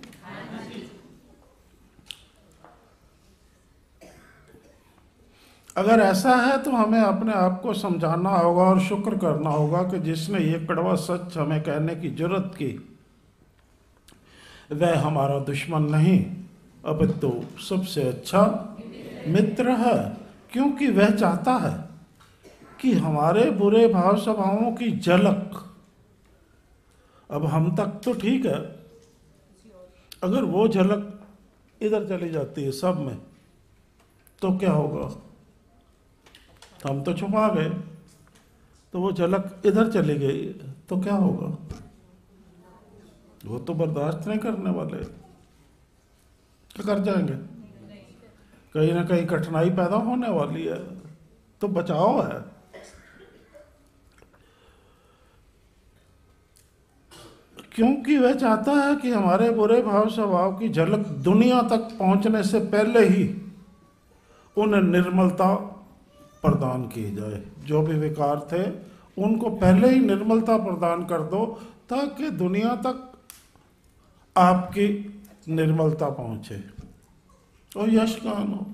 अगर ऐसा है तो हमें अपने आप को समझाना होगा और शुक्र करना होगा कि जिसने ये कड़वा सच हमें कहने की ज़रूरत की। वह हमारा दुश्मन नहीं। अब तो सबसे अच्छा मित्र है, क्योंकि वह चाहता है कि हमारे बुरे भाव स्वभावों की झलक। अब हम तक तो ठीक है। अगर वो झलक इधर चली जाती है सब में तो क्या होगा? हम तो छुपा गए। तो वो झलक इधर चली गई तो क्या होगा? वो तो बर्दाश्त नहीं करने वाले। क्या कर जाएँगे। कहीं ना कहीं कठिनाई पैदा होने वाली है। तो बचाव है। क्योंकि वह चाहता है कि हमारे बुरे भाव, स्वभाव की झलक दुनिया तक पहुँचने से पहले ही उन्हें निर्मलता प्रदान की जाए। जो भी विकार थे, उनको पहले ही निर्मलता प्रदान कर दो, ताकि दुनिया तक आपकी निर्मलता पहुँचे। और यश कहान हो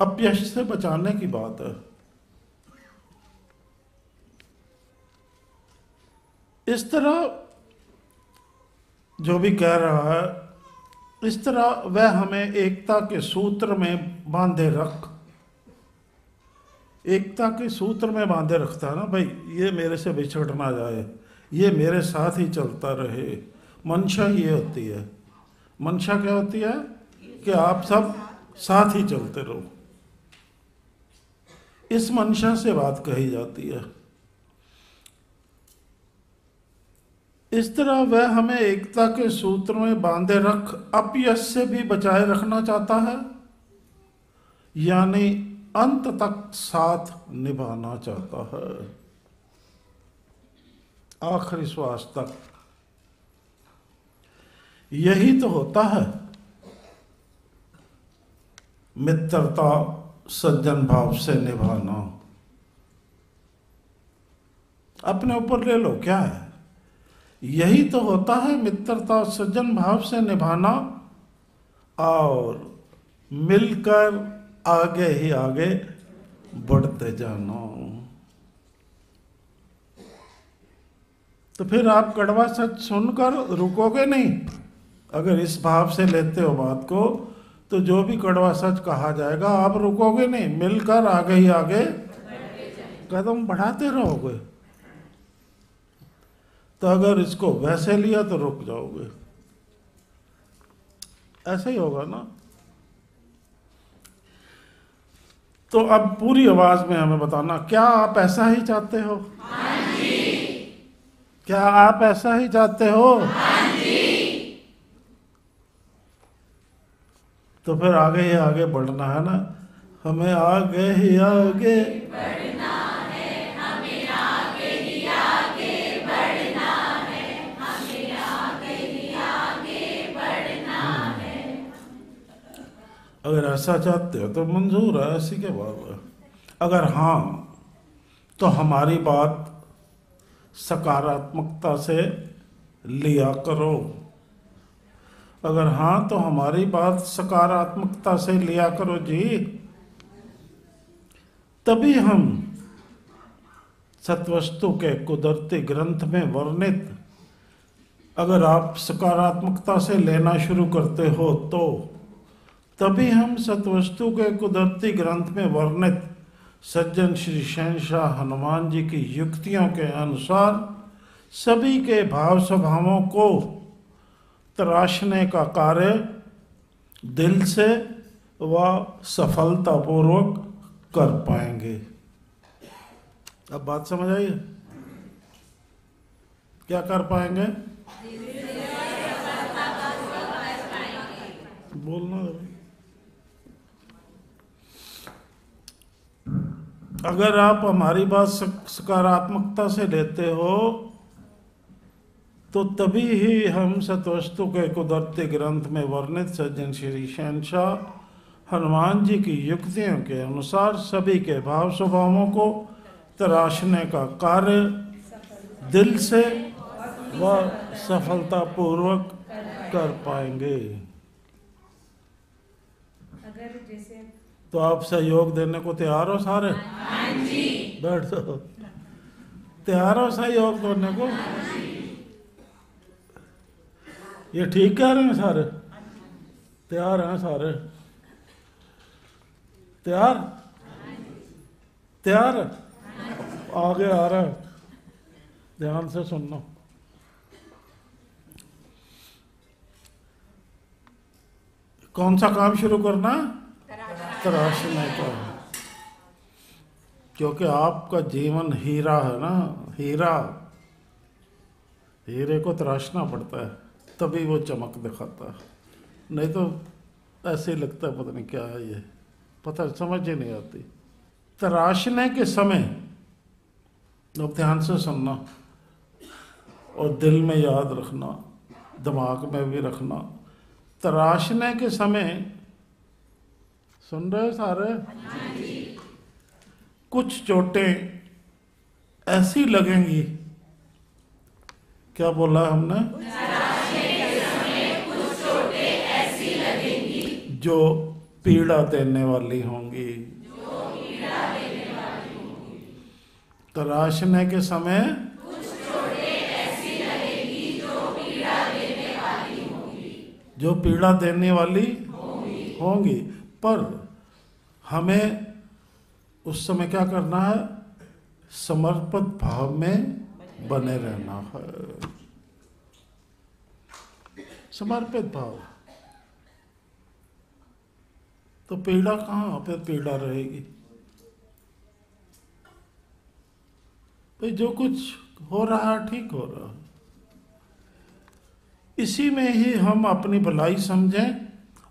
अब यश से बचाने की बात है। इस तरह जो भी कह रहा है, इस तरह वह हमें एकता के सूत्र में बांधे रख, एकता के सूत्र में बांधे रखता है ना, भाई, ये मेरे से बिछड़ ना जाए, ये मेरे साथ ही चलता रहे। मंशा ये होती है। मंशा क्या होती है? कि आप सब साथ ही चलते रहो। इस मंशा से बात कही जाती है। इस तरह वह हमें एकता के सूत्र में बांधे रख अपयश से भी बचाए रखना चाहता है, यानी अंत तक साथ निभाना चाहता है। आखिरी श्वास तक यही तो होता है। मित्रता, सज्जन भाव से निभाना। अपने ऊपर ले लो, क्या है? यही तो होता है मित्रता, सज्जन भाव से निभाना और मिलकर आगे ही आगे बढ़ते जाना। तो फिर आप कड़वा सच सुनकर रुकोगे नहीं? अगर इस भाव से लेते हो बात को तो जो भी कड़वा सच कहा जाएगा, आप रुकोगे नहीं, मिलकर आगे ही आगे कदम बढ़ाते रहोगे। तो अगर इसको वैसे लिया तो रुक जाओगे। ऐसा ही होगा ना? तो अब पूरी आवाज़ में हमें बताना, क्या आप ऐसा ही चाहते हो? क्या आप ऐसा ही चाहते हो। तो फिर आगे ही आगे बढ़ना है ना? हमें आगे ही आगे अगर ऐसा चाहते हो तो मंजूर है, ऐसी बात है? अगर हाँ तो हमारी बात सकारात्मकता से लिया करो। अगर हाँ तो हमारी बात सकारात्मकता से लिया करो जी। तभी हम सत्वस्तु के कुदरती ग्रंथ में वर्णित, अगर आप सकारात्मकता से लेना शुरू करते हो तो तभी हम सतवस्तु के कुदरती ग्रंथ में वर्णित सज्जन श्री शहनशाह हनुमान जी की युक्तियों के अनुसार सभी के भाव स्वभावों को तराशने का कार्य दिल से व सफलतापूर्वक कर पाएँगे। अब बात समझ आई? क्या कर पाएँगे? बोलना। अगर आप हमारी बात सकारात्मकता से लेते हो तो तभी ही हम सतवस्तु के कुदरती ग्रंथ में वर्णित सज्जन श्री शहनशाह हनुमान जी की युक्तियों के अनुसार सभी के भाव स्वभावों को तराशने का कार्य दिल से व सफलतापूर्वक कर पाएँगे। अगर जैसे तो आप सहयोग देने को तैयार हो सारे? बैठ जाओ। तैयार हो सहयोग देने को? ये ठीक कह रहे हैं सारे? तैयार हैं सारे? तैयार? तैयार? आगे आ रहा है। ध्यान से सुनना। कौन सा काम शुरू करना तराशने का क्योंकि आपका जीवन हीरा है ना, हीरा। हीरे को तराशना पड़ता है। तभी वो चमक दिखाता है। नहीं तो ऐसे लगता है, पता नहीं क्या है ये। पता, समझ ही नहीं आती। तराशने के समय, अब ध्यान से सुनना और दिल में याद रखना, दिमाग में भी रखना। तराशने के समय, सुन रहे सारे? कुछ चोटें ऐसी लगेंगी। क्या बोला हमने? जो पीड़ा देने वाली होंगी। तराशने के समय? जो पीड़ा देने वाली होंगी। पर हमें उस समय क्या करना है? समर्पित भाव में बने रहना है। समर्पित भाव। तो पीड़ा कहाँ? पे पीड़ा रहेगी। भाई, जो कुछ हो रहा है, ठीक हो रहा है। इसी में ही हम अपनी भलाई समझें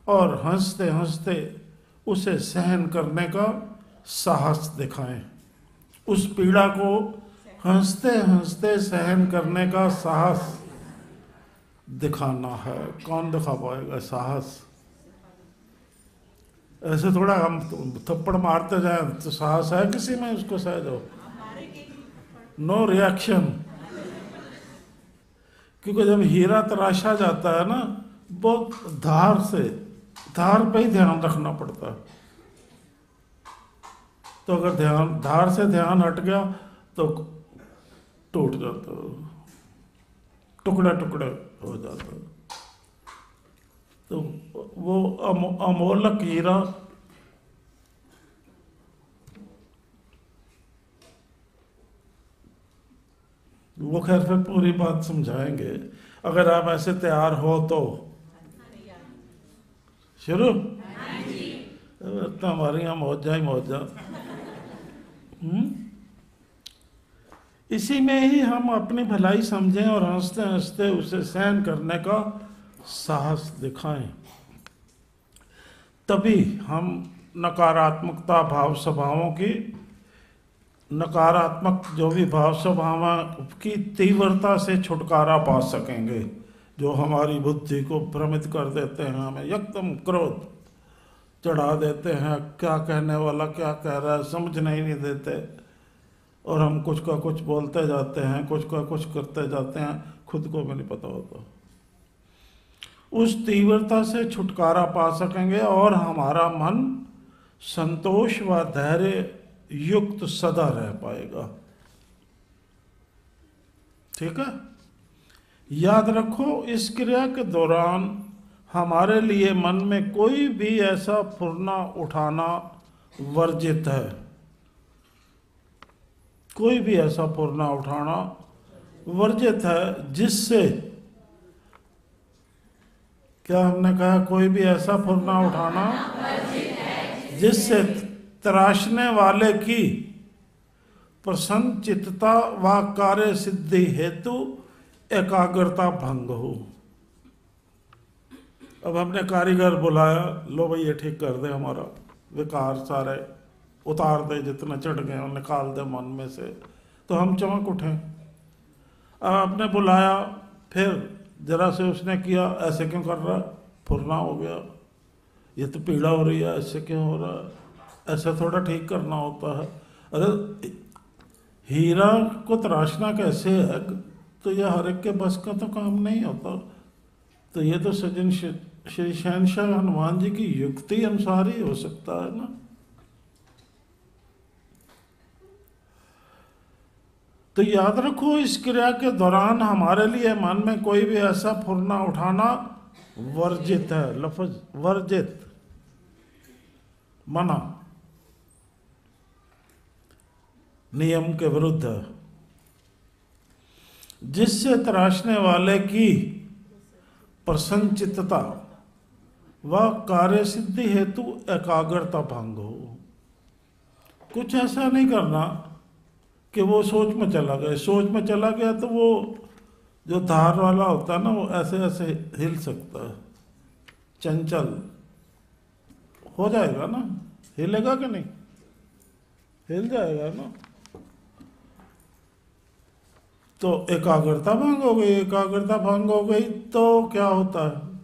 और हँसते हँसते उसे सहन करने का साहस दिखाएँ। उस पीड़ा को हँसते हँसते सहन करने का साहस दिखाना है। कौन दिखा पाएगा साहस? ऐसे थोड़ा हम थप्पड़ मारते जाए तो साहस है किसी में उसको सह जाओ नो रिएक्शन क्योंकि जब हीरा तराशा जाता है ना, बहुत धार से, धार पे ही ध्यान रखना पड़ता है। तो अगर ध्यान, धार से ध्यान हट गया तो टूट जाता टुकड़े टुकड़े हो जाता तो वो अमो, अमोलक हीरा वो खैर फिर पूरी बात समझाएँगे। अगर आप ऐसे तैयार हो तो। शुरू? तो हमारे यहाँ मौजा ही मौजा। हम्म? इसी में ही हम अपनी भलाई समझें और हँसते हँसते उसे सहन करने का साहस दिखाएँ। तभी हम नकारात्मकता भाव स्वभावों की, नकारात्मक जो भी भाव स्वभाव की तीव्रता से छुटकारा पा सकेंगे, जो हमारी बुद्धि को भ्रमित कर देते हैं, हमें एकदम क्रोध चढ़ा देते हैं, क्या कहने वाला, क्या कह रहा है, समझने ही नहीं देते। और हम कुछ का कुछ बोलते जाते हैं, कुछ का कुछ करते जाते हैं, खुद को भी नहीं पता होता। उस तीव्रता से छुटकारा पा सकेंगे और हमारा मन संतोष व धैर्य युक्त सदा रह पाएगा। ठीक है? याद रखो, इस क्रिया के दौरान हमारे लिए मन में कोई भी ऐसा फुरना उठाना वर्जित है। कोई भी ऐसा फुरना उठाना वर्जित है जिससे क्या हमने कहा कोई भी ऐसा फुरना उठाना जिससे तराशने वाले की प्रसन्न चित्तता व कार्य सिद्धि हेतु एकाग्रता भंग हो? अब हमने कारीगर बुलाया, लो भाई, ये ठीक कर दे हमारा। विकार सारे उतार दे, जितने चढ़ गए और निकाल दे मन में से। तो हम चमक उठे। अब आपने बुलाया, फिर जरा से उसने किया, ऐसे क्यों कर रहा? है फुरना हो गया। ये तो पीड़ा हो रही है, ऐसे क्यों हो रहा? है ऐसा थोड़ा ठीक करना होता है। अरे, हीरा को तराशना कैसे है? तो यह हर एक के बस का तो काम नहीं होता। तो ये तो सज्जन श्री शहनशाह हनुमान जी की युक्ति अनुसार ही हो सकता है ना। तो याद रखो इस क्रिया के दौरान हमारे लिए मन में कोई भी ऐसा फुरना उठाना वर्जित है। लफज, वर्जित। मना। नियम के विरुद्ध। है जिससे तराशने वाले की प्रसन्नचित्तता व कार्य सिद्धि हेतु एकाग्रता भंग हो। कुछ ऐसा नहीं करना। कि वो सोच में चला गया। सोच में चला गया तो वो जो धार वाला होता है ना, वो ऐसे ऐसे हिल सकता है। चंचल। हो जाएगा ना? हिलेगा कि नहीं? हिल जाएगा ना? तो एकाग्रता भंग हो गई एकाग्रता भंग हो गई तो क्या होता है?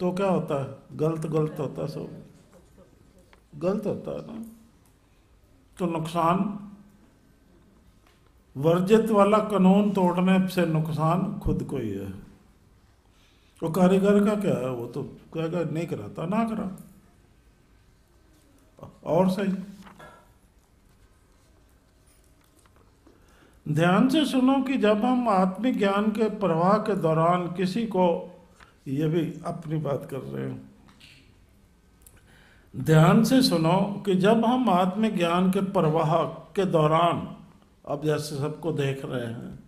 तो क्या होता है? गलत गलत होता है सब। गलत होता है ना? तो नुकसान। वर्जित वाला कानून तोड़ने से नुकसान खुद को ही है। वो कारीगर का क्या है? वो तो कहेगा नहीं कराता, ना करा। और सही। ध्यान से सुनो कि जब हम आत्मिक ज्ञान के प्रवाह के दौरान किसी को ये भी अपनी बात कर रहे हैं। ध्यान से सुनो कि जब हम आत्मिक ज्ञान के प्रवाह के दौरान, अब जैसे सबको देख रहे हैं,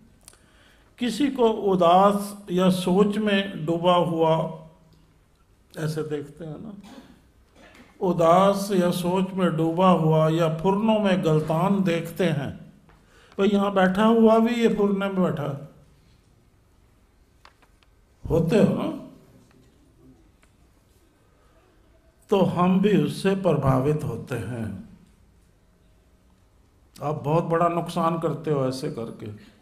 किसी को उदास या सोच में डूबा हुआ, ऐसे देखते हैं ना, उदास या सोच में डूबा हुआ या फुरनों में गलतान देखते हैं तो यहाँ बैठा हुआ भी ये फुरने में बैठा होते हो ना? तो हम भी उससे प्रभावित होते हैं। आप बहुत बड़ा नुकसान करते हो ऐसे करके।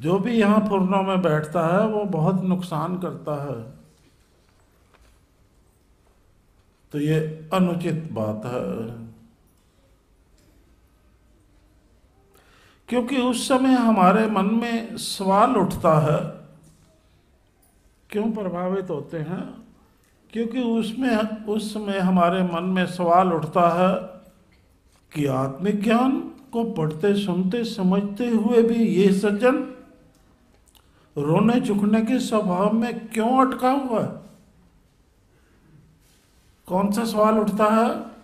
जो भी यहाँ फुरनों में बैठता है, वो बहुत नुकसान करता है। तो ये अनुचित बात है। क्योंकि उस समय हमारे मन में सवाल उठता है, क्यों प्रभावित होते हैं? क्योंकि उसमें उस समय हमारे मन में सवाल उठता है कि आत्मिक ज्ञान को पढ़ते, सुनते, समझते हुए भी ये सज्जन रोने चुकने के स्वभाव में क्यों अटका हुआ है? कौन सा सवाल उठता है?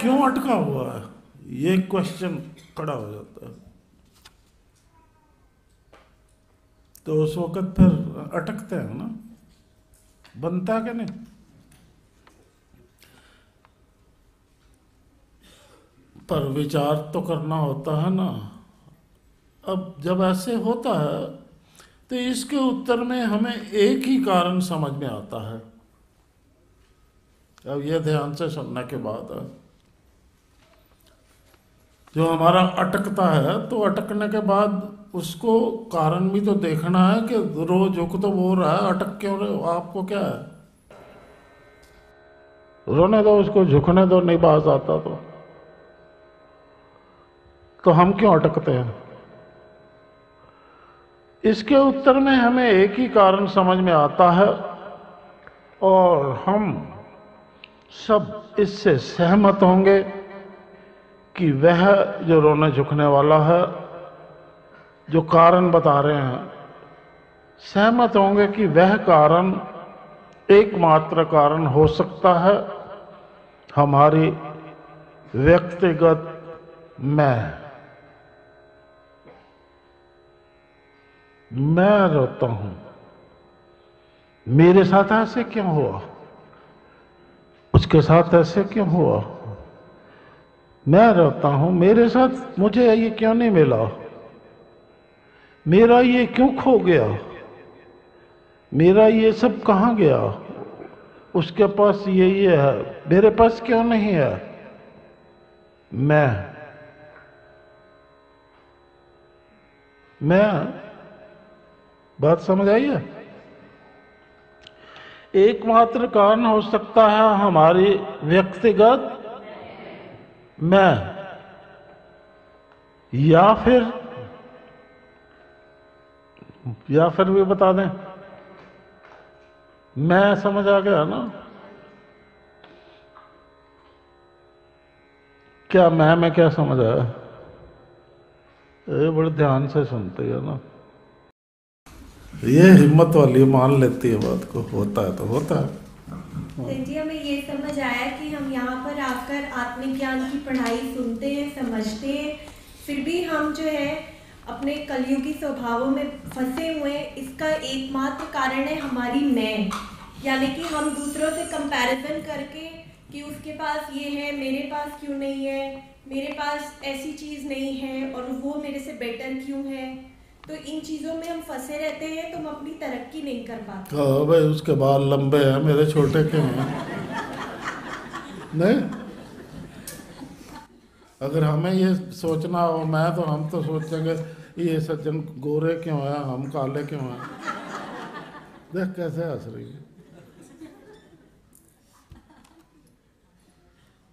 क्यों अटका हुआ है? ये क्वेश्चन खड़ा हो जाता है। तो उस वक्त फिर अटकते हैं ना? बनता कि नहीं? पर विचार तो करना होता है ना। अब जब ऐसे होता है तो इसके उत्तर में हमें एक ही कारण समझ में आता है। अब यह ध्यान से सुनने के बाद, है। जो हमारा अटकता है तो अटकने के बाद उसको कारण भी तो देखना है कि रोज झुक तो बोल रहा है, अटक क्यों रहे हो? आपको क्या है? रोने दो, उसको झुकने दो, नहीं बाज आता तो। तो हम क्यों अटकते हैं? इसके उत्तर में हमें एक ही कारण समझ में आता है और हम सब इससे सहमत होंगे कि वह जो रोने झुकने वाला है जो कारण बता रहे हैं, सहमत होंगे कि वह कारण एकमात्र कारण हो सकता है हमारी व्यक्तिगत मैं। मैं रोता हूँ। मेरे साथ ऐसे क्यों हुआ? उसके साथ ऐसे क्यों हुआ? मैं रोता हूँ, मेरे साथ मुझे ये क्यों नहीं मिला? मेरा ये क्यों खो गया? मेरा ये सब कहाँ गया? उसके पास ये ये है। मेरे पास क्यों नहीं है? मैं मैं, बात समझ आई है? एकमात्र कारण हो सकता है हमारी व्यक्तिगत मैं, या फिर या फिर भी बता दें। मैं समझ आ गया ना? क्या मैं, में क्या समझ आया? ये बड़े ध्यान से सुनते है ना। ये हिम्मत वाली मान लेती है बात को। होता है तो होता है। तो हमें ये समझ आया कि हम यहाँ पर आकर आत्मज्ञान की पढ़ाई सुनते हैं, समझते हैं। फिर भी हम जो है अपने कलयुगी स्वभावों में फंसे हुए इसका एकमात्र कारण है हमारी मैं। यानी कि हम दूसरों से कंपैरिजन करके कि उसके पास ये है, मेरे पास क्यों नहीं है, मेरे पास ऐसी चीज़ नहीं है और वो मेरे से बेटर क्यों है? तो इन चीज़ों में हम फंसे रहते हैं तो हम अपनी तरक्की नहीं कर पाते। हाँ भाई, उसके बाल लंबे हैं, मेरे छोटे क्यों हैं? नहीं? अगर हमें ये सोचना हो, मैं तो हम तो सोचेंगे ये सज्जन गोरे क्यों हैं? हम काले क्यों हैं? देख कैसे हंस रही है।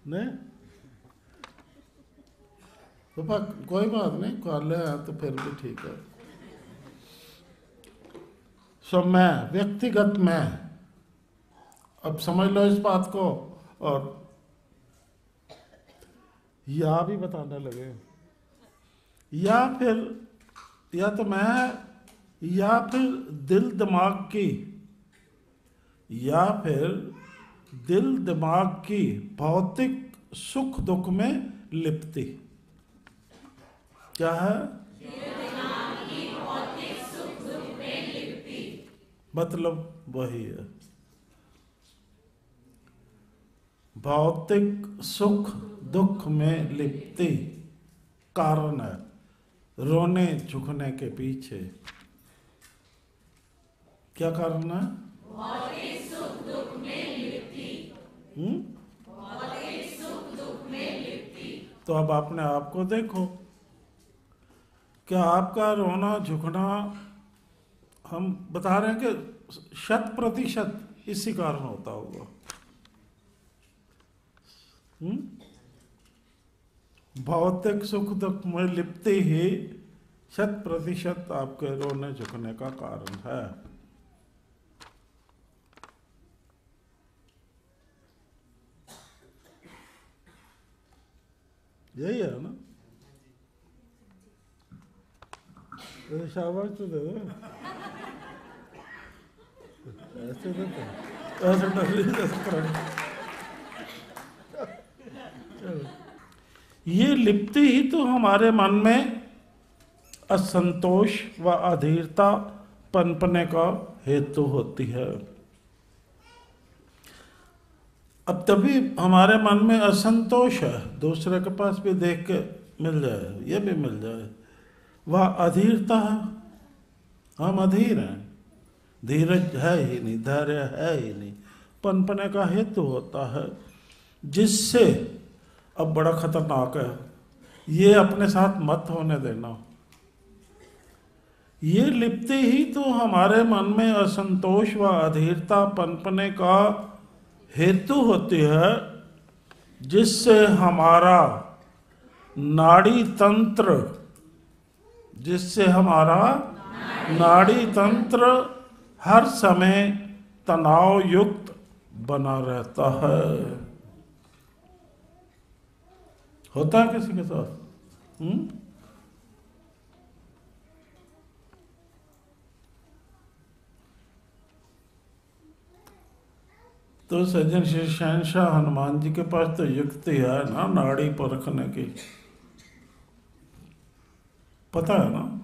नहीं? तो कोई बात नहीं, काले हैं तो फिर भी ठीक है। सो मैं, व्यक्तिगत मैं। अब समझ लो इस बात को और या भी बताने लगे। या फिर या तो मैं, या फिर दिल दिमाग की, या फिर दिल दिमाग की भौतिक सुख दुख में लिपति। क्या है? मतलब वही है। भौतिक सुख दुख में लिपति कारण है। रोने झुकने के पीछे क्या कारण है? तो अब अपने आप को देखो क्या आपका रोना झुकना हम बता रहे हैं कि शत प्रतिशत इसी कारण होता होगा हम्म? भौतिक सुख दुख में लिपते ही शत प्रतिशत आपके रोने झुकने का कारण है। यही है ना? तो शाबाश तो दे दो। ऐसे तो ऐसे डरली जैसे करंट चलो। ये लिपति ही तो हमारे मन में असंतोष व अधीरता पनपने का हेतु होती है। अब तभी हमारे मन में असंतोष है, दूसरे के पास भी देख के मिल जाए, ये भी मिल जाए। वह अधीरता है, हम अधीर हैं। धीरज है ही नहीं, धैर्य है ही नहीं, पनपने का हेतु होता है, जिससे अब बड़ा खतरनाक है। ये अपने साथ मत होने देना। ये लिपते ही तो हमारे मन में असंतोष व अधीरता पनपने का हेतु होती है, जिससे हमारा नाड़ी तंत्र, जिससे हमारा नाड़ी तंत्र हर समय तनाव युक्त बना रहता है। होता है किसी के साथ? हम्म? तो सज्जन श्री शहनशाह हनुमान जी के पास तो युक्ति है ना, नाड़ी परखने की? पता है ना?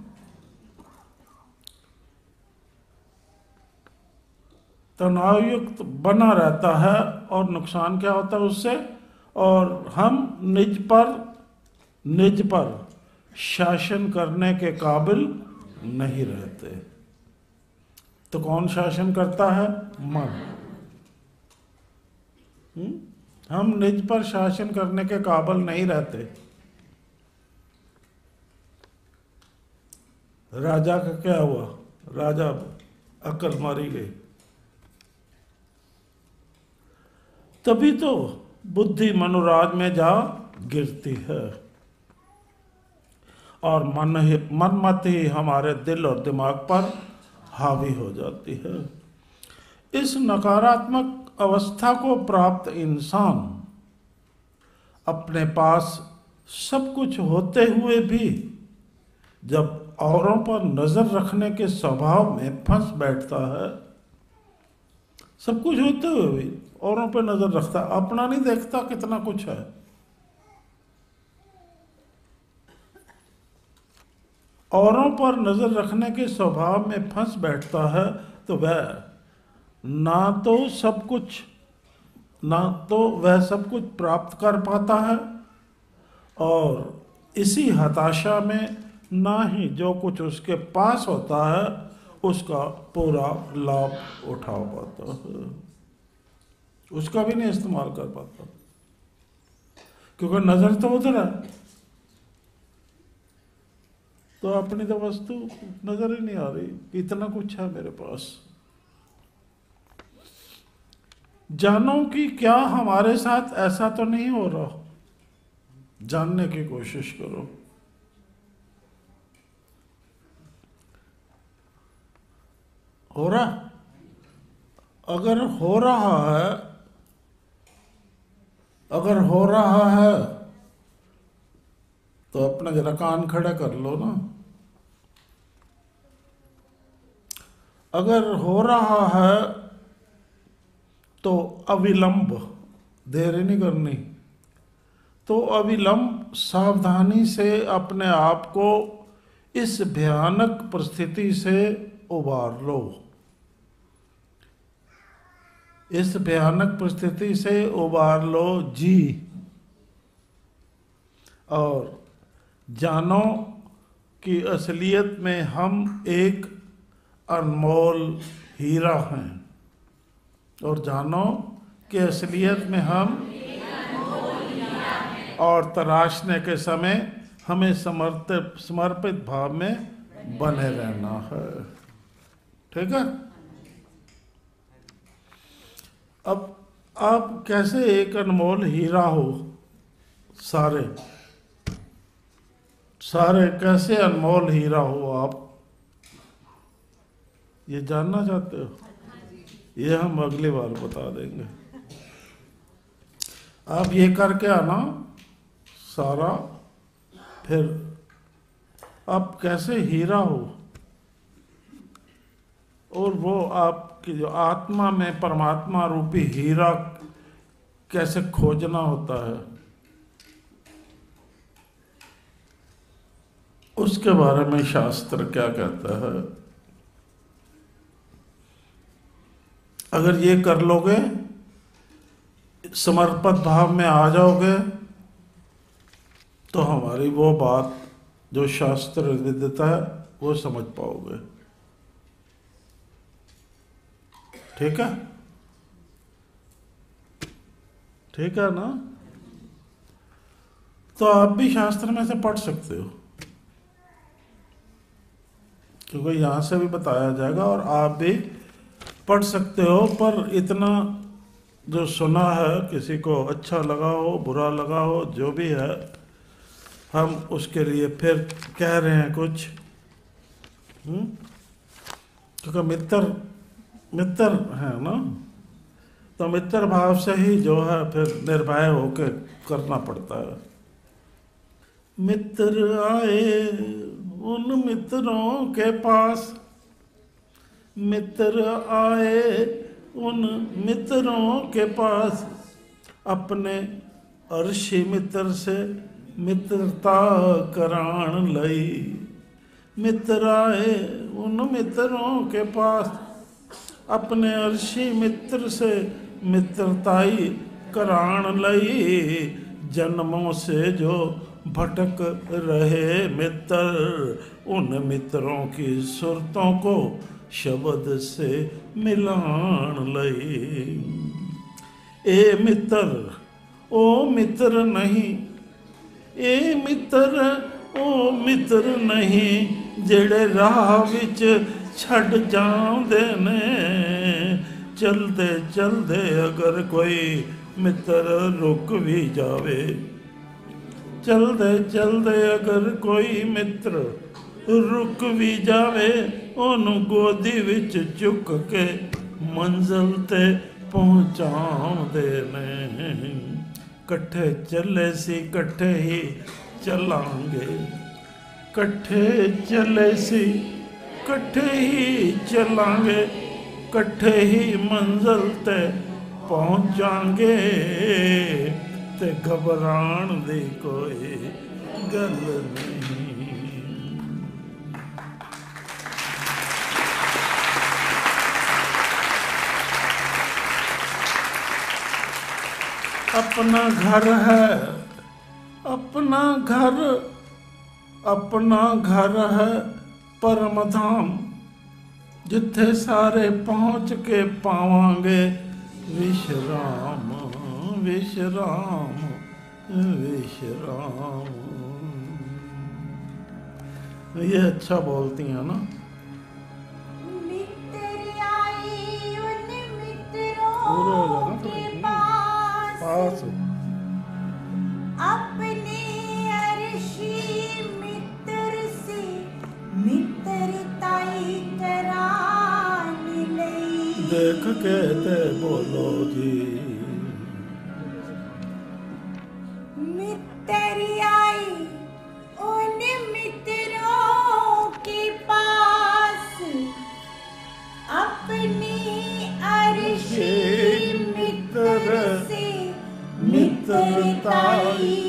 तनावयुक्त बना रहता है और नुकसान क्या होता है उससे? और हम निज पर निज पर शासन करने के काबिल नहीं रहते। तो कौन शासन करता है? मन। हम्म? हम निज पर शासन करने के काबिल नहीं रहते। राजा का क्या हुआ? राजा अकल मारी गई। तभी तो बुद्धि मनोराज में जा गिरती है। और मन ही मन मत ही हमारे दिल और दिमाग पर हावी हो जाती है। इस नकारात्मक अवस्था को प्राप्त इंसान अपने पास सब कुछ होते हुए भी जब औरों पर नज़र रखने के स्वभाव में फंस बैठता है सब कुछ होते हुए भी औरों पर नज़र रखता, अपना नहीं देखता कितना कुछ है। औरों पर नज़र रखने के स्वभाव में फंस बैठता है तो वह ना तो सब कुछ, ना तो वह सब कुछ प्राप्त कर पाता है, और इसी हताशा में ना ही जो कुछ उसके पास होता है उसका पूरा लाभ उठा पाता है। उसका भी नहीं इस्तेमाल कर पाता। क्योंकि नज़र तो उधर है। तो अपनी तो वस्तु नज़र ही नहीं आ रही। इतना कुछ है मेरे पास। जानो कि क्या हमारे साथ ऐसा तो नहीं हो रहा? जानने की कोशिश करो। हो रहा अगर हो रहा है, अगर हो रहा है तो अपना जरा कान खड़ा कर लो ना। अगर हो रहा है तो अविलंब, देर नहीं करनी। तो अविलंब, सावधानी से अपने आप को इस भयानक परिस्थिति से उबार लो। इस भयानक परिस्थिति से उबार लो जी। और जानो कि असलियत में हम एक अनमोल हीरा हैं। और जानो कि असलियत में हम और तराशने के समय हमें समर्पित समर्पित भाव में बने रहना है। ठीक है? अब आप कैसे एक अनमोल हीरा हो? सारे। सारे, कैसे अनमोल हीरा हो आप? ये जानना चाहते हो? ये हम अगली बार बता देंगे। आप ये करके आना, सारा। फिर आप कैसे हीरा हो? और वो आपकी जो आत्मा में परमात्मा रूपी हीरा कैसे खोजना होता है, उसके बारे में शास्त्र क्या कहता है? अगर ये कर लोगे समर्पित भाव में आ जाओगे तो हमारी वो बात जो शास्त्र देता है, वो समझ पाओगे। ठीक है? ठीक है ना? तो आप भी शास्त्र में से पढ़ सकते हो। क्योंकि यहाँ से भी बताया जाएगा और आप भी पढ़ सकते हो, पर इतना जो सुना है, किसी को अच्छा लगा हो, बुरा लगा हो, जो भी है, हम उसके लिए फिर कह रहे हैं कुछ। हम्म? क्योंकि मित्र मित्र है ना? तो मित्र भाव से ही जो है फिर निर्भय होकर करना पड़ता है। मित्र आए उन मित्रों के पास। मित्र आए उन मित्रों के पास। अपने अर्षि मित्र से मित्रता कराण लई। मित्र आए उन मित्रों के पास। अपने अर्षि मित्र से मित्रताई कराण लई। जन्मों से जो भटक रहे मित्र, उन मित्रों की सुरतों को शब्द से मिलान लई। ए मित्र, ओ मित्र नहीं, ए मित्र, ओ मित्र नहीं, जेड़े राह विच ਛੱਡ ਜਾਂਦੇ ਨੇ। ਚਲਦੇ ਚਲਦੇ ਅਗਰ ਕੋਈ ਮਿੱਤਰ ਰੁਕ ਵੀ ਜਾਵੇ। ਚਲਦੇ ਚਲਦੇ ਅਗਰ ਕੋਈ ਮਿੱਤਰ ਰੁਕ ਵੀ ਜਾਵੇ, ਉਹਨੂੰ ਗੋਦੀ ਵਿੱਚ ਚੁੱਕ ਕੇ ਮੰਜ਼ਲ ਤੇ ਪਹੁੰਚਾਉਂਦੇ ਨੇ। ਇਕੱਠੇ ਚੱਲੇ ਸੀ, ਇਕੱਠੇ ਹੀ ਚੱਲਾਂਗੇ। ਇਕੱਠੇ ਚੱਲੇ ਸੀ ਕੱਠੇ ਹੀ ਚੱਲਾਂਗੇ ਕੱਠੇ ਹੀ ਮੰਜ਼ਲ ਤੇ ਪਹੁੰਚਾਂਗੇ ਤੇ ਘਬਰਾਣ ਦੀ ਕੋਈ ਗੱਲ ਨਹੀਂ। ਆਪਣਾ ਘਰ ਹੈ, ਆਪਣਾ ਘਰ ਆਪਣਾ ਘਰ ਹੈ। परम धाम ਜਿੱਥੇ ਸਾਰੇ ਪਹੁੰਚ ਕੇ ਪਾਵਾਂਗੇ ਵਿਸ਼ਰਾਮ ਵਿਸ਼ਰਾਮ विश्राम ये अच्छा बोलती हैं ना मित्र आई उन मित्रों पूरा हो जाना के थोड़ा। पास पास अपने देख के ते बोलो जी। मित्र आई उन मित्रों के पास अपनी अर्शी मित्र से मित्रताई।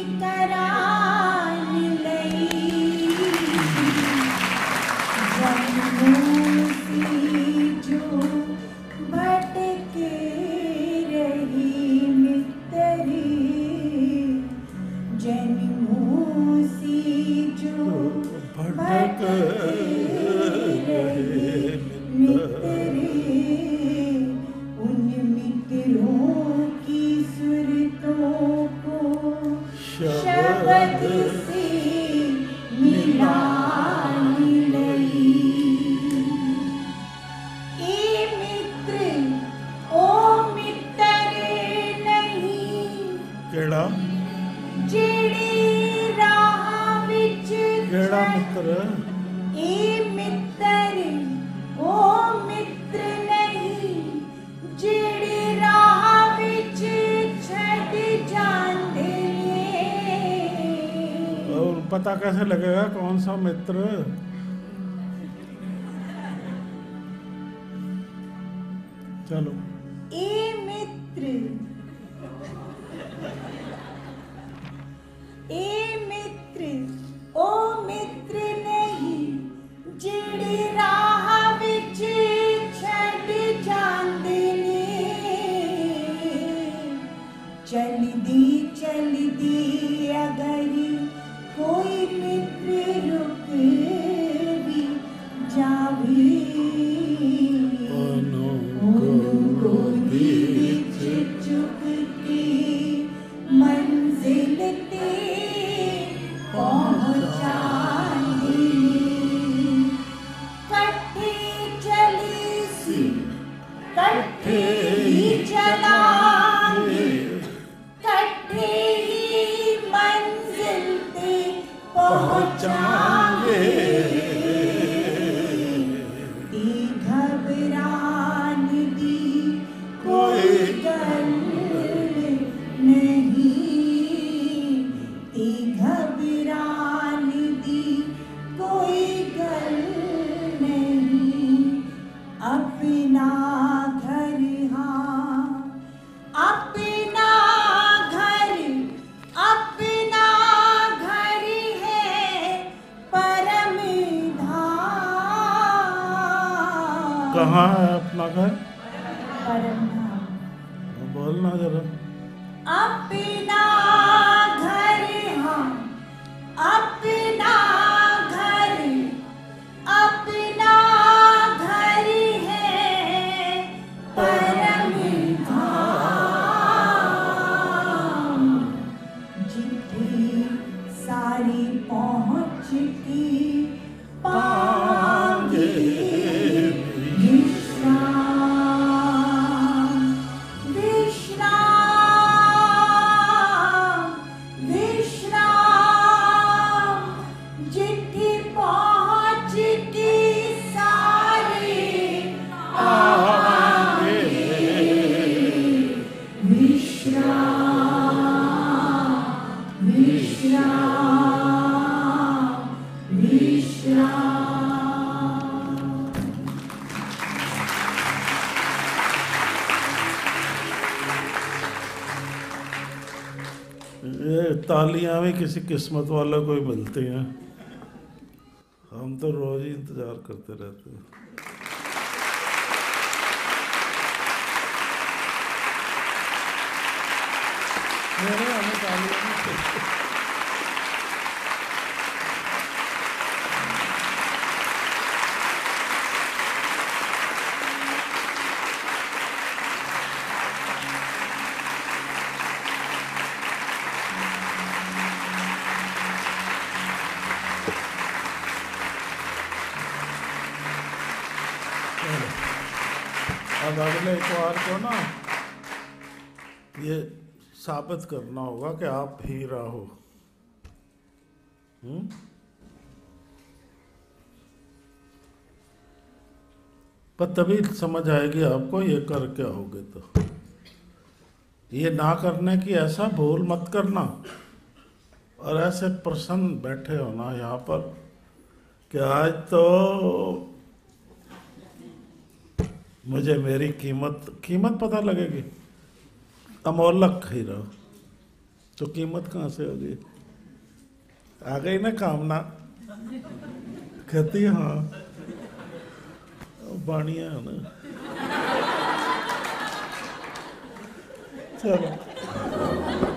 मित्र जिथे सारी पहुँच की। पाएँगे किस्मत वाले को ही मिलती हैं। हम तो रोज ही इंतज़ार करते रहते हैं। इतवार को ना? ये साबित करना होगा कि आप हीरा हो हम्म? पर तभी समझ आएगी आपको ये कर क्या तो। ये ना करने की ऐसा भूल मत करना। और ऐसे प्रसन्न बैठे होना यहाँ पर कि आज तो मुझे मेरी कीमत कीमत पता लगेगी। अमोलक हीरो तो कीमत कहाँ से होगी? आ गई ना कामना। कहती है, हाँ। बाणिया है ना। चलो।